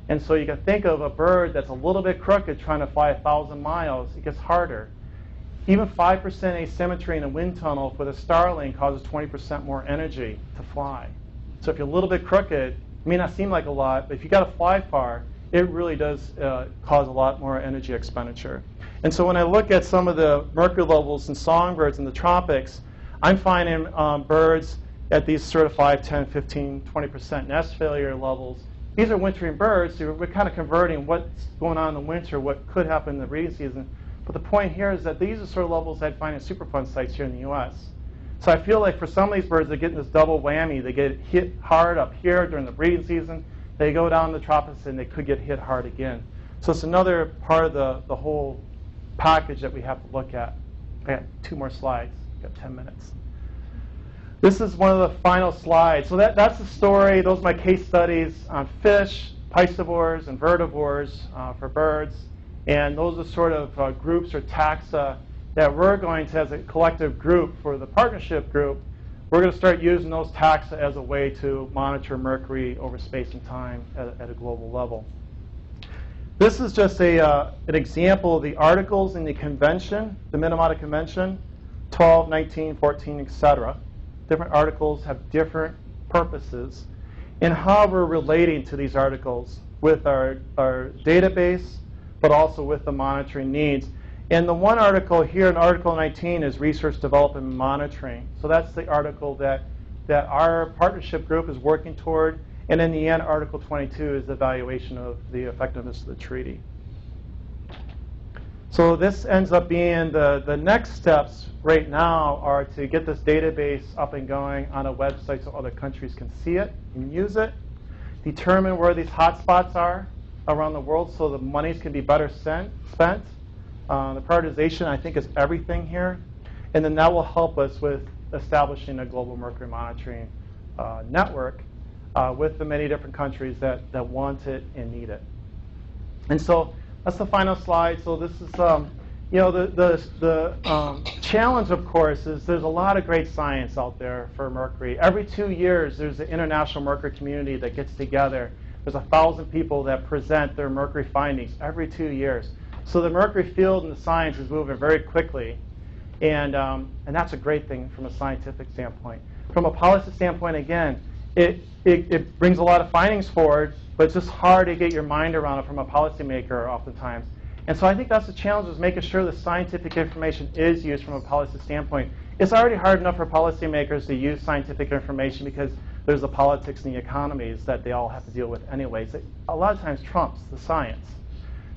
And so you can think of a bird that's a little bit crooked trying to fly a thousand miles. It gets harder. Even 5% asymmetry in a wind tunnel with a starling causes 20% more energy to fly. So if you're a little bit crooked, it may not seem like a lot, but if you got to fly far, it really does uh, cause a lot more energy expenditure. And so when I look at some of the mercury levels in songbirds in the tropics, I'm finding um, birds at these sort of 5, 10, 15, 20% nest failure levels these are wintering birds, so we're kind of converting what's going on in the winter, what could happen in the breeding season. But the point here is that these are sort of levels I'd find in Superfund sites here in the U.S. So I feel like for some of these birds, they're getting this double whammy. They get hit hard up here during the breeding season. They go down the tropics and they could get hit hard again. So it's another part of the, the whole package that we have to look at. I got two more slides. Got 10 minutes. This is one of the final slides. So that, that's the story. Those are my case studies on fish, piscivores, and vertivores uh, for birds. And those are sort of uh, groups or taxa that we're going to, as a collective group for the partnership group, we're going to start using those taxa as a way to monitor mercury over space and time at, at a global level. This is just a, uh, an example of the articles in the convention, the Minamata Convention, 12, 19, 14, etc different articles have different purposes, and how we're relating to these articles with our, our database, but also with the monitoring needs. And the one article here in Article 19 is research development monitoring. So that's the article that, that our partnership group is working toward. And in the end, Article 22 is the evaluation of the effectiveness of the treaty. So this ends up being the, the next steps right now are to get this database up and going on a website so other countries can see it and use it, determine where these hotspots are around the world so the monies can be better sent, spent. Uh, the prioritization, I think, is everything here. And then that will help us with establishing a global mercury monitoring uh, network uh, with the many different countries that, that want it and need it. And so That's the final slide. So this is, um, you know, the, the, the um, challenge, of course, is there's a lot of great science out there for mercury. Every two years, there's an international mercury community that gets together. There's a thousand people that present their mercury findings every two years. So the mercury field and the science is moving very quickly. And, um, and that's a great thing from a scientific standpoint. From a policy standpoint, again, it, it, it brings a lot of findings forward, but it's just hard to get your mind around it from a policymaker oftentimes. And so I think that's the challenge is making sure the scientific information is used from a policy standpoint. It's already hard enough for policymakers to use scientific information because there's the politics and the economies that they all have to deal with anyways. It, a lot of times trumps the science.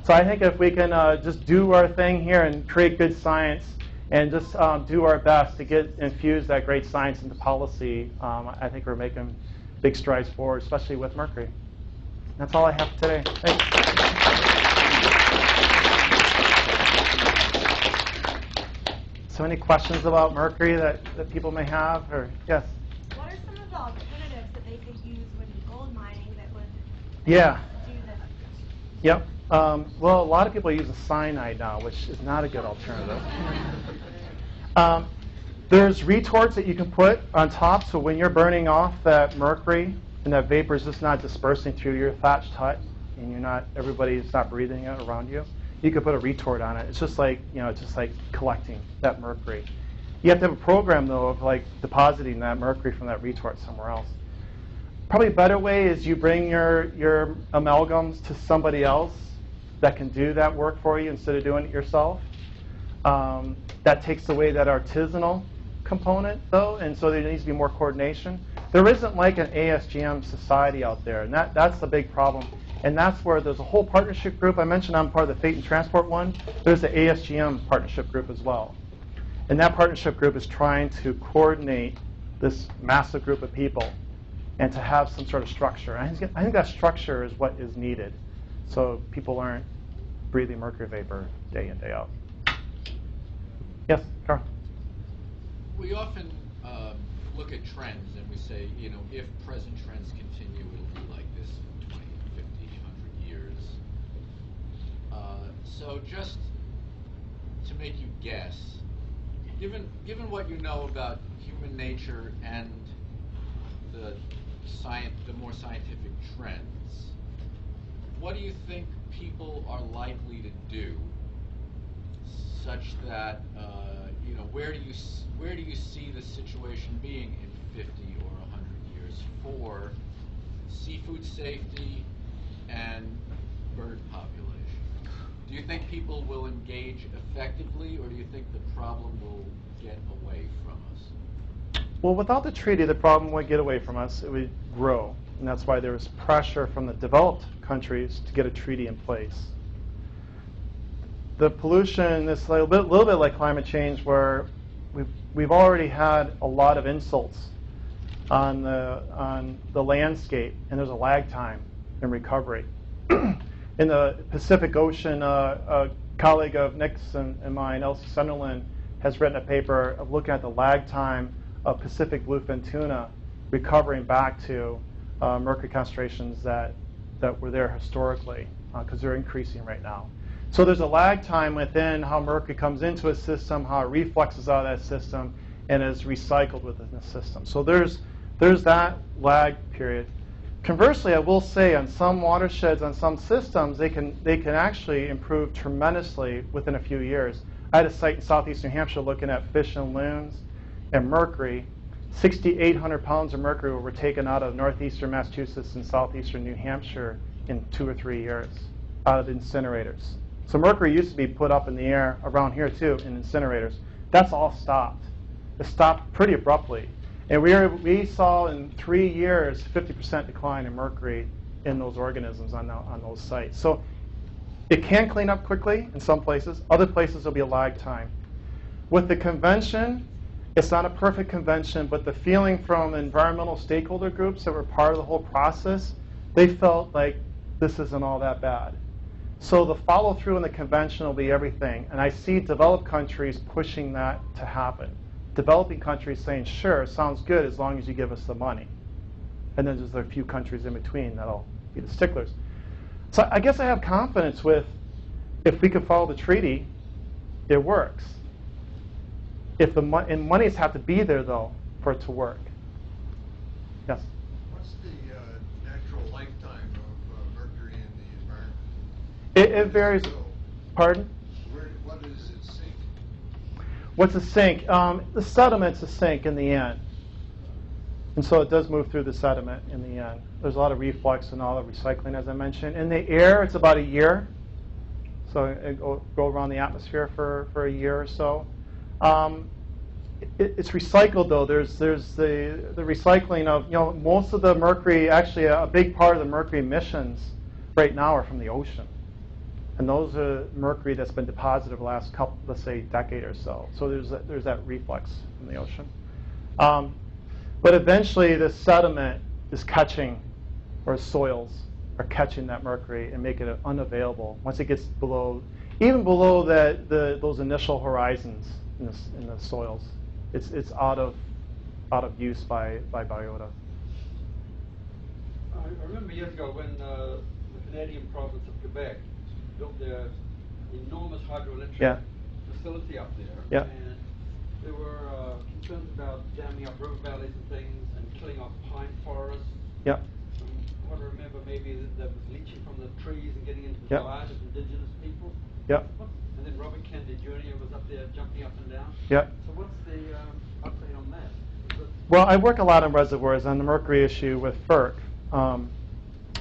So I think if we can uh, just do our thing here and create good science and just um, do our best to get infuse that great science into policy, um, I think we're making big strides forward, especially with mercury. That's all I have today. Thanks. So any questions about mercury that, that people may have? Or yes? What are some of the alternatives that they could use with gold mining that would Yeah. do this? Yep. Um, well, a lot of people use a cyanide now, which is not a good alternative. Um, there's retorts that you can put on top, so when you're burning off that mercury and that vapor is just not dispersing through your thatched hut, and you're not everybody's not breathing it around you, you could put a retort on it. It's just like you know, it's just like collecting that mercury. You have to have a program though of like depositing that mercury from that retort somewhere else. Probably a better way is you bring your, your amalgams to somebody else that can do that work for you instead of doing it yourself. Um, that takes away that artisanal component, though, and so there needs to be more coordination. There isn't like an ASGM society out there, and that, that's the big problem. And that's where there's a whole partnership group. I mentioned I'm part of the Fate and Transport one. There's the ASGM partnership group as well. And that partnership group is trying to coordinate this massive group of people and to have some sort of structure. I think, I think that structure is what is needed so people aren't breathing mercury vapor day in, day out. Yes, Carl? We often look at trends and we say, you know, if present trends continue, it'll be like this in 20, 50, 100 years. Uh, so just to make you guess, given given what you know about human nature and the science, the more scientific trends, what do you think people are likely to do such that uh, you know where do you where do you see the situation being in 50 or 100 years for seafood safety and bird population? Do you think people will engage effectively, or do you think the problem will get away from us? Well, without the treaty, the problem would get away from us. It would grow. And that's why there was pressure from the developed countries to get a treaty in place. The pollution is a little bit, little bit like climate change, where we've, we've already had a lot of insults on the, on the landscape, and there's a lag time in recovery. in the Pacific Ocean, uh, a colleague of Nick's and, and mine, Elsie Sunderland, has written a paper of looking at the lag time of Pacific bluefin tuna recovering back to uh, mercury concentrations that, that were there historically, because they're increasing right now. So there's a lag time within how mercury comes into a system, how it refluxes out of that system, and is recycled within the system. So there's, there's that lag period. Conversely, I will say on some watersheds, on some systems, they can, they can actually improve tremendously within a few years. I had a site in southeast New Hampshire looking at fish and loons and mercury. 6,800 pounds of mercury were taken out of northeastern Massachusetts and southeastern New Hampshire in two or three years out of incinerators. So mercury used to be put up in the air around here too in incinerators. That's all stopped. It stopped pretty abruptly. And we, were, we saw in three years 50% decline in mercury in those organisms on, the, on those sites. So it can clean up quickly in some places. Other places there'll be a lag time. With the convention, it's not a perfect convention, but the feeling from environmental stakeholder groups that were part of the whole process, they felt like this isn't all that bad. So the follow through in the convention will be everything. And I see developed countries pushing that to happen. Developing countries saying, sure, sounds good as long as you give us the money. And then there's a few countries in between that'll be the sticklers. So I guess I have confidence with if we can follow the treaty, it works. If the mon- and monies have to be there though for it to work. Yes. What's the uh, natural lifetime of uh, mercury in the environment? It, it varies. Pardon? Where, what it sink? What's a sink? Um, the sediment's a sink in the end. And so it does move through the sediment in the end. There's a lot of reflux and all the recycling, as I mentioned. In the air, it's about a year. So it go, go around the atmosphere for, for a year or so. Um, it, it's recycled though. There's there's the the recycling of you know most of the mercury. Actually, a, a big part of the mercury emissions right now are from the ocean, and those are mercury that's been deposited the last couple, let's say, decade or so. So there's that, there's that reflux in the ocean. Um, but eventually, the sediment is catching, or soils are catching that mercury and making it unavailable once it gets below, even below that the, those initial horizons in the, in the soils. It's, it's out of out of use by, by biota. I I remember years ago when uh, the Canadian province of Quebec built their enormous hydroelectric Yeah. facility up there. Yeah. And there were uh, concerns about damming up river valleys and things and killing off pine forests. Yep. From what I remember, maybe that, that was leaching from the trees and getting into the Yep. diet of indigenous people. What- And then Robert Kennedy Jr. was up there jumping up and down. Yep. So what's the um, update on that? Well, I work a lot on reservoirs on the mercury issue with FERC. Um,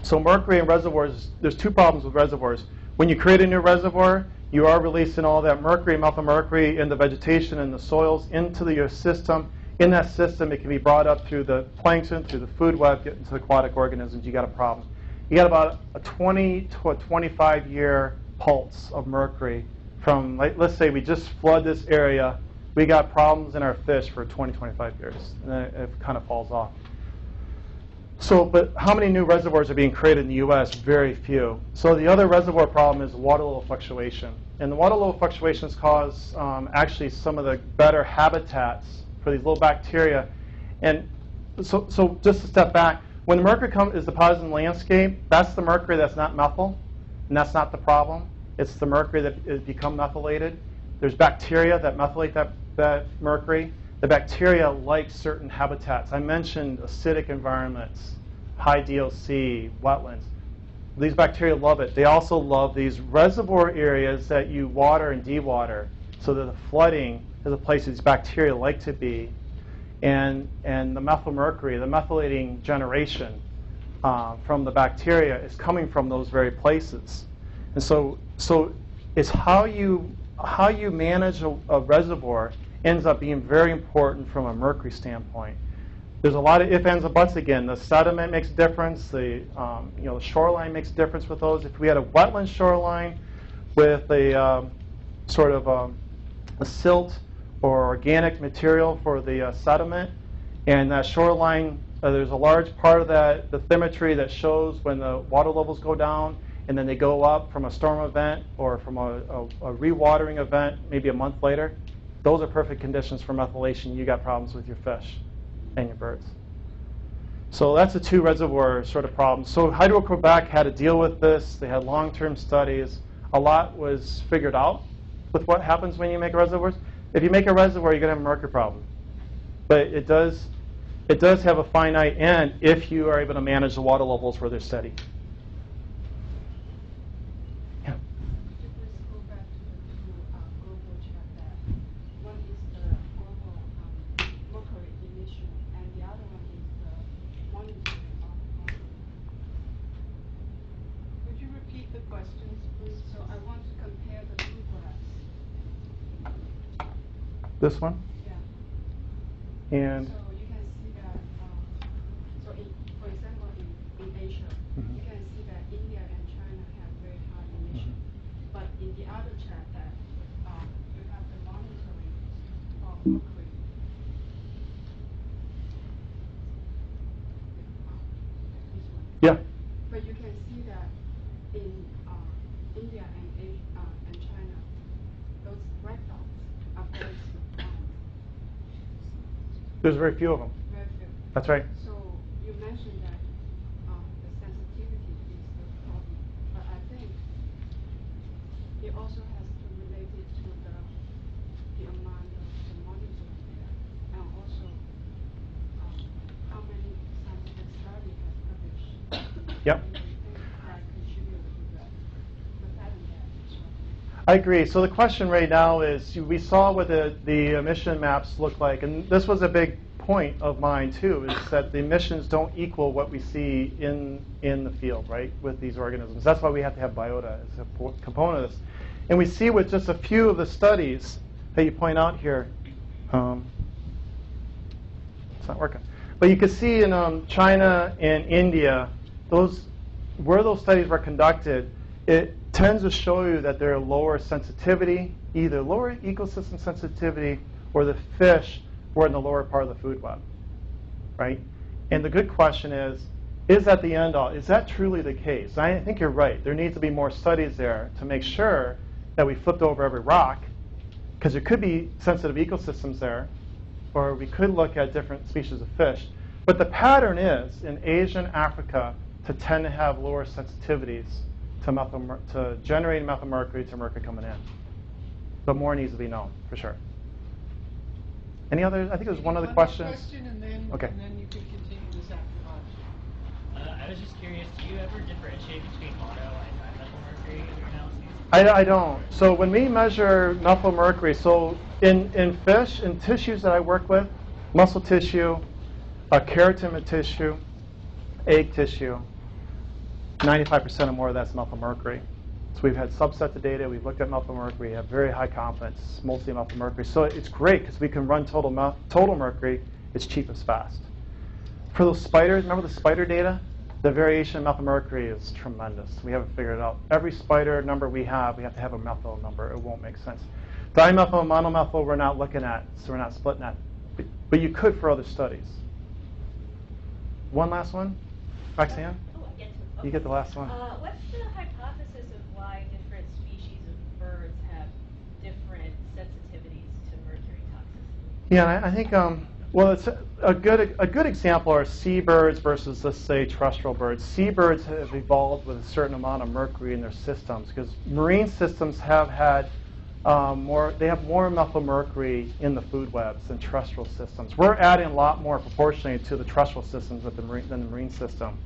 so mercury in reservoirs, there's two problems with reservoirs. When you create a new reservoir, you are releasing all that mercury, methylmercury, in the vegetation and the soils into the, your system. In that system, it can be brought up through the plankton, through the food web, get into aquatic organisms. You got a problem. You got about a 20 to a 25 year pulse of mercury from, like, let's say we just flood this area, we got problems in our fish for 20, 25 years, and then it kind of falls off. So, but how many new reservoirs are being created in the U.S.? Very few. So the other reservoir problem is water level fluctuation. And the water level fluctuations cause um, actually some of the better habitats for these little bacteria. And so, so just to step back, when the mercury come, is deposited in the landscape, that's the mercury that's not methyl, and that's not the problem. It's the mercury that has become methylated. There's bacteria that methylate that, that mercury. The bacteria like certain habitats. I mentioned acidic environments, high DOC, wetlands. These bacteria love it. They also love these reservoir areas that you water and dewater so that the flooding is a place these bacteria like to be. And, and the methylmercury, the methylating generation uh, from the bacteria is coming from those very places. And so, so it's how you, how you manage a, a reservoir ends up being very important from a mercury standpoint. There's a lot of if, ands, and buts again. The sediment makes a difference. The, um, you know, the shoreline makes a difference with those. If we had a wetland shoreline with a um, sort of um, a silt or organic material for the uh, sediment, and that shoreline, uh, there's a large part of that the bathymetry that shows when the water levels go down, and then they go up from a storm event or from a, a, a rewatering event maybe a month later. Those are perfect conditions for methylation. You got problems with your fish and your birds. So that's the two reservoir sort of problems. So Hydro Quebec had to deal with this. They had long-term studies. A lot was figured out with what happens when you make reservoirs. If you make a reservoir, you're going to have a mercury problem. But it does, it does have a finite end if you are able to manage the water levels where they're steady. Yeah. Could you please go back to the two uh, global chart that one is the global um, mercury emission and the other one is the monitoring of mercury. Could you repeat the questions, please? So I want to compare the two graphs. This one? Yeah. And So you can see that, um, so in, for example, in, in Asia, Mhm. you can see that India and China have very high emission. Mhm. But in the other chart that, um, you have the monitoring of mercury. Yeah, But you can see that in, uh, India and A, uh, and China, those red dots are very, um, there's very few of them. very few. That's right. So you mentioned that um, the sensitivity is the problem, but I think it also has to relate it to the, the amount of the monitoring there, and also, um, how many scientific study has published. Yep. And things that contribute to the, the pattern that it's showing. I agree. So the question right now is, we saw what the, the emission maps look like, and this was a big point of mine too, is that the emissions don't equal what we see in, in the field, right, with these organisms. That's why we have to have biota as a component of this. And we see with just a few of the studies that you point out here, um, it's not working. But you can see in um, China and India, those where those studies were conducted, it tends to show you that there are lower sensitivity, either lower ecosystem sensitivity or the fish were in the lower part of the food web, right? And the good question is, is that the end all? Is that truly the case? I think you're right. There needs to be more studies there to make sure that we flipped over every rock, because there could be sensitive ecosystems there, or we could look at different species of fish. But the pattern is in Asia and Africa to tend to have lower sensitivities to, methyl, to generating methylmercury to mercury coming in. But more needs to be known, for sure. Any other? I think there's one other question. question, and then, Okay. and then you can continue this after lunch. Uh, I was just curious, do you ever differentiate between mono and dimethylmercury in your analyses? I, I don't. So when we measure methylmercury, so in, in fish, in tissues that I work with, muscle tissue, uh, keratin tissue, egg tissue, 95% or more of that's methylmercury. So we've had subsets of data, we've looked at methylmercury, we have very high confidence, mostly methylmercury. So it's great because we can run total, total mercury, it's cheap as fast. For those spiders, remember the spider data? The variation in methylmercury is tremendous. We haven't figured it out. Every spider number we have, we have to have a methyl number. It won't make sense. Dimethyl and monomethyl we're not looking at, so we're not splitting that. But, but you could for other studies. One last one? Roxanne? I get to- You get the last one. Uh, what's the hypothesis of why different species of birds have different sensitivities to mercury toxicity? Yeah, I, I think, um, well, it's a, a good a good example are seabirds versus, let's say, terrestrial birds. Seabirds have evolved with a certain amount of mercury in their systems because marine systems have had um, more. They have more methylmercury in the food webs than terrestrial systems. We're adding a lot more proportionally to the terrestrial systems than the marine, than the marine system.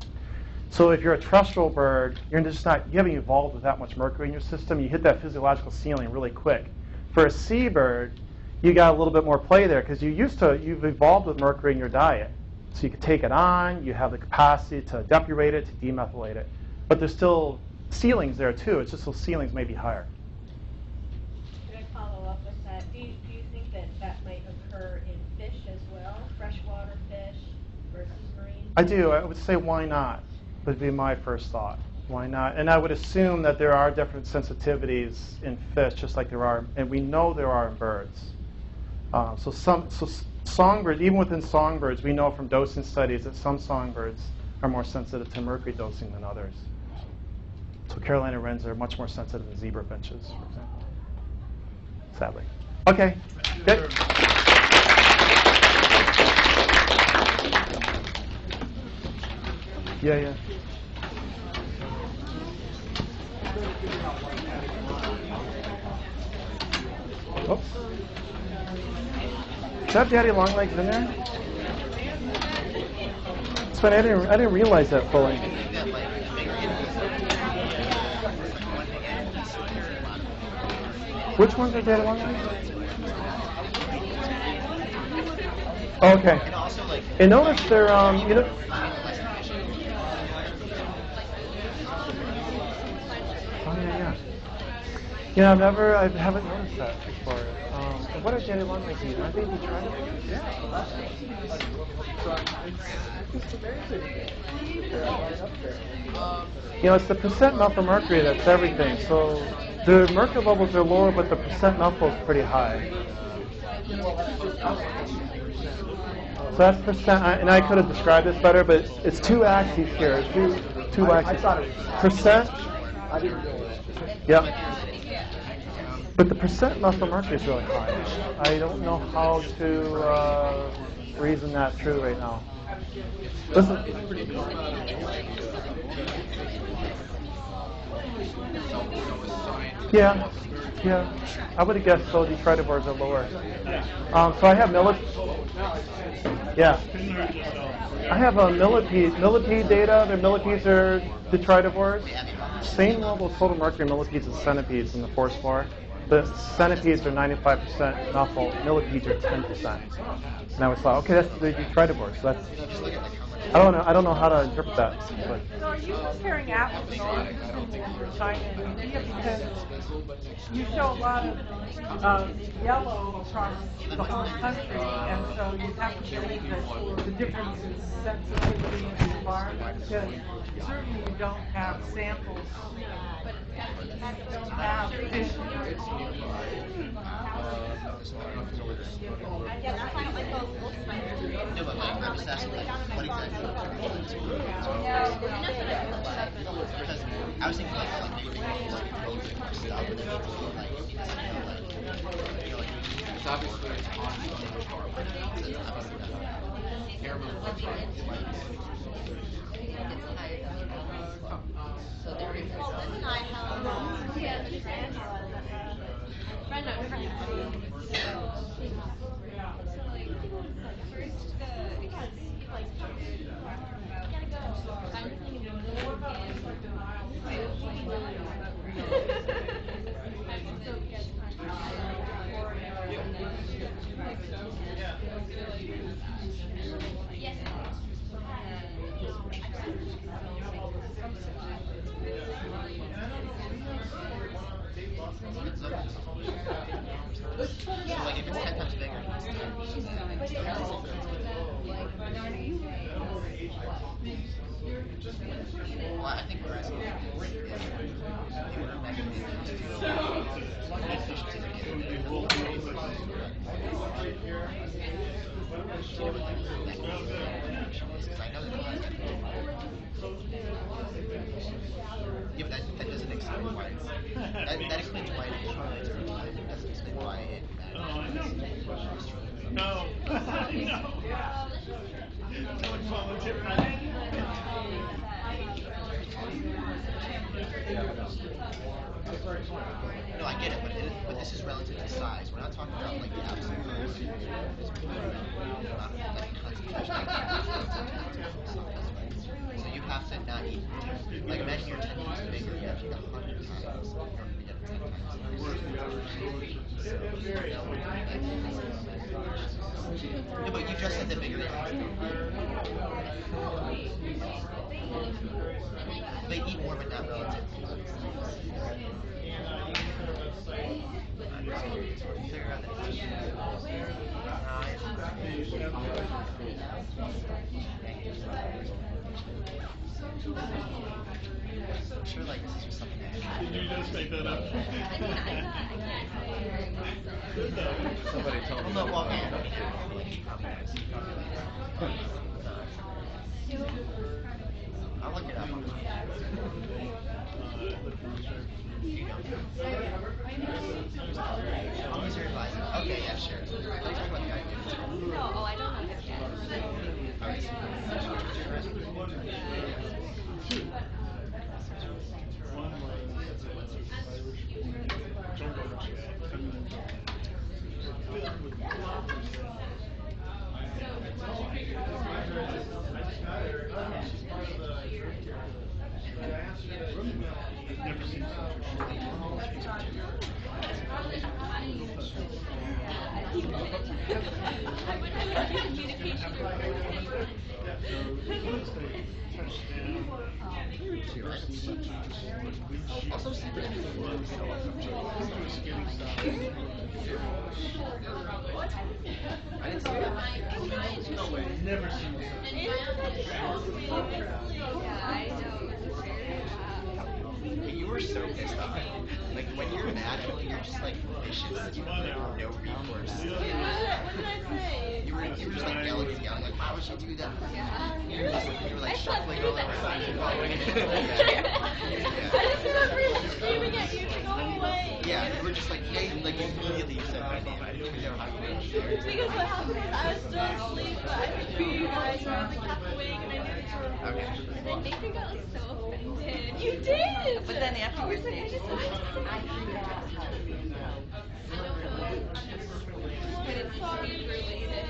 So if you're a terrestrial bird, you're just not you haven't evolved with that much mercury in your system. You hit that physiological ceiling really quick. For a seabird, you got a little bit more play there because you used to you've evolved with mercury in your diet. So you can take it on, you have the capacity to depurate it, to demethylate it. But there's still ceilings there too. It's just those ceilings may be higher. Could I follow up with that? Do you, do you think that that might occur in fish as well, freshwater fish versus marine? I do. I would say why not would be my first thought. Why not? And I would assume that there are different sensitivities in fish, just like there are, and we know there are in birds. Uh, so some, so songbirds, even within songbirds, we know from dosing studies that some songbirds are more sensitive to mercury dosing than others. So Carolina wrens are much more sensitive than zebra finches, for example. Sadly. Okay. Good. Yeah, yeah. Oops. Is that Daddy Longlegs in there? It's funny. I didn't. I didn't realize that fully. Which ones are Daddy Longlegs? Okay. And notice they're um. You know. Oh yeah, yeah. Yeah, I've never, I haven't noticed that before. Um, what are Daddy Longlegs eat? Are they detritus? You know, it's the percent methylmercury mercury that's everything. So the mercury levels are lower, but the percent methyl is pretty high. So that's percent, and I could have described this better, but it's, it's two axes here, two, two axes. Percent. Yep. But the percent methylmercury is really high. I don't know how to uh, reason that through right now. Listen. So, so a scientist Yeah, yeah. I would have guessed so. Detritivores are lower. Um, so I have millipede. Yeah. I have a millipede, millipede data. Their millipedes are detritivores. Same level of total mercury millipedes and centipedes in the forest floor. The centipedes are 95% methyl, millipedes are 10%. And I was like, okay, that's the detritivores. So that's, I don't know. I don't know how to interpret that. But. So are you comparing apples and oranges in China and India because you show a lot of uh, yellow across the whole country, and so you have to believe that the difference is sensitivity in the environment because certainly you don't have samples. You don't have fish. No, but like, I'm just asking, like, what exactly Because I was thinking, like, like maybe we like both stuff, and then maybe, like, like, you know, like, It's obviously it's on the car, but it's obviously airman So there is, that's not how, yeah, Right, You were so pissed off. Like when you're mad, you're just like vicious. You no recourse. You were, you were just like yelling and yelling, like, why would she do that? You were you like shuffling all over. I just remember screaming at you. Yeah, you were just like, yeah, like immediately you said my name. I didn't even know how you did it. Because what happened was I was still asleep, but I could hear you guys were on the cafe wing, and I knew Okay. And then Nathan got like so offended. You did! But then afterwards, He was like, they I just just- I don't know. But it's speed related.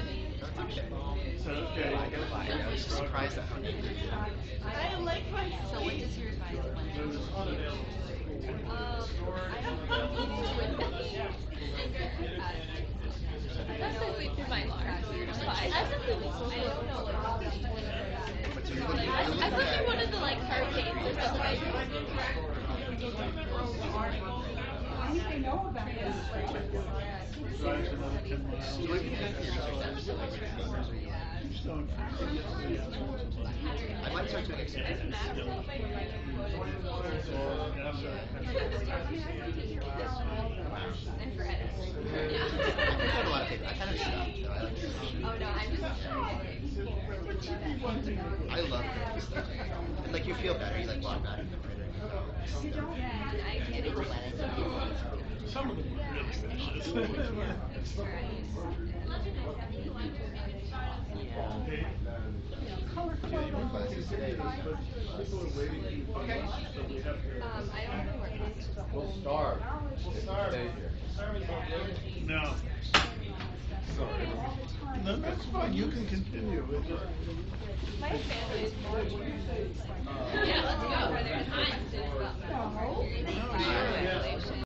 So, okay. I was surprised at how good it is. I like my So what does your advice Um, I. I have your I might start doing experiments. Well, after- And for edits. I got a lot of paper. I kind of stopped though. I like Oh no, I'm just. I love stuff. And like you feel better. You like walk back in the printer. Some of them were really um, I don't know where it is. No. Sorry. No, that's fine. You can continue. My family is more Yeah, let's go. No.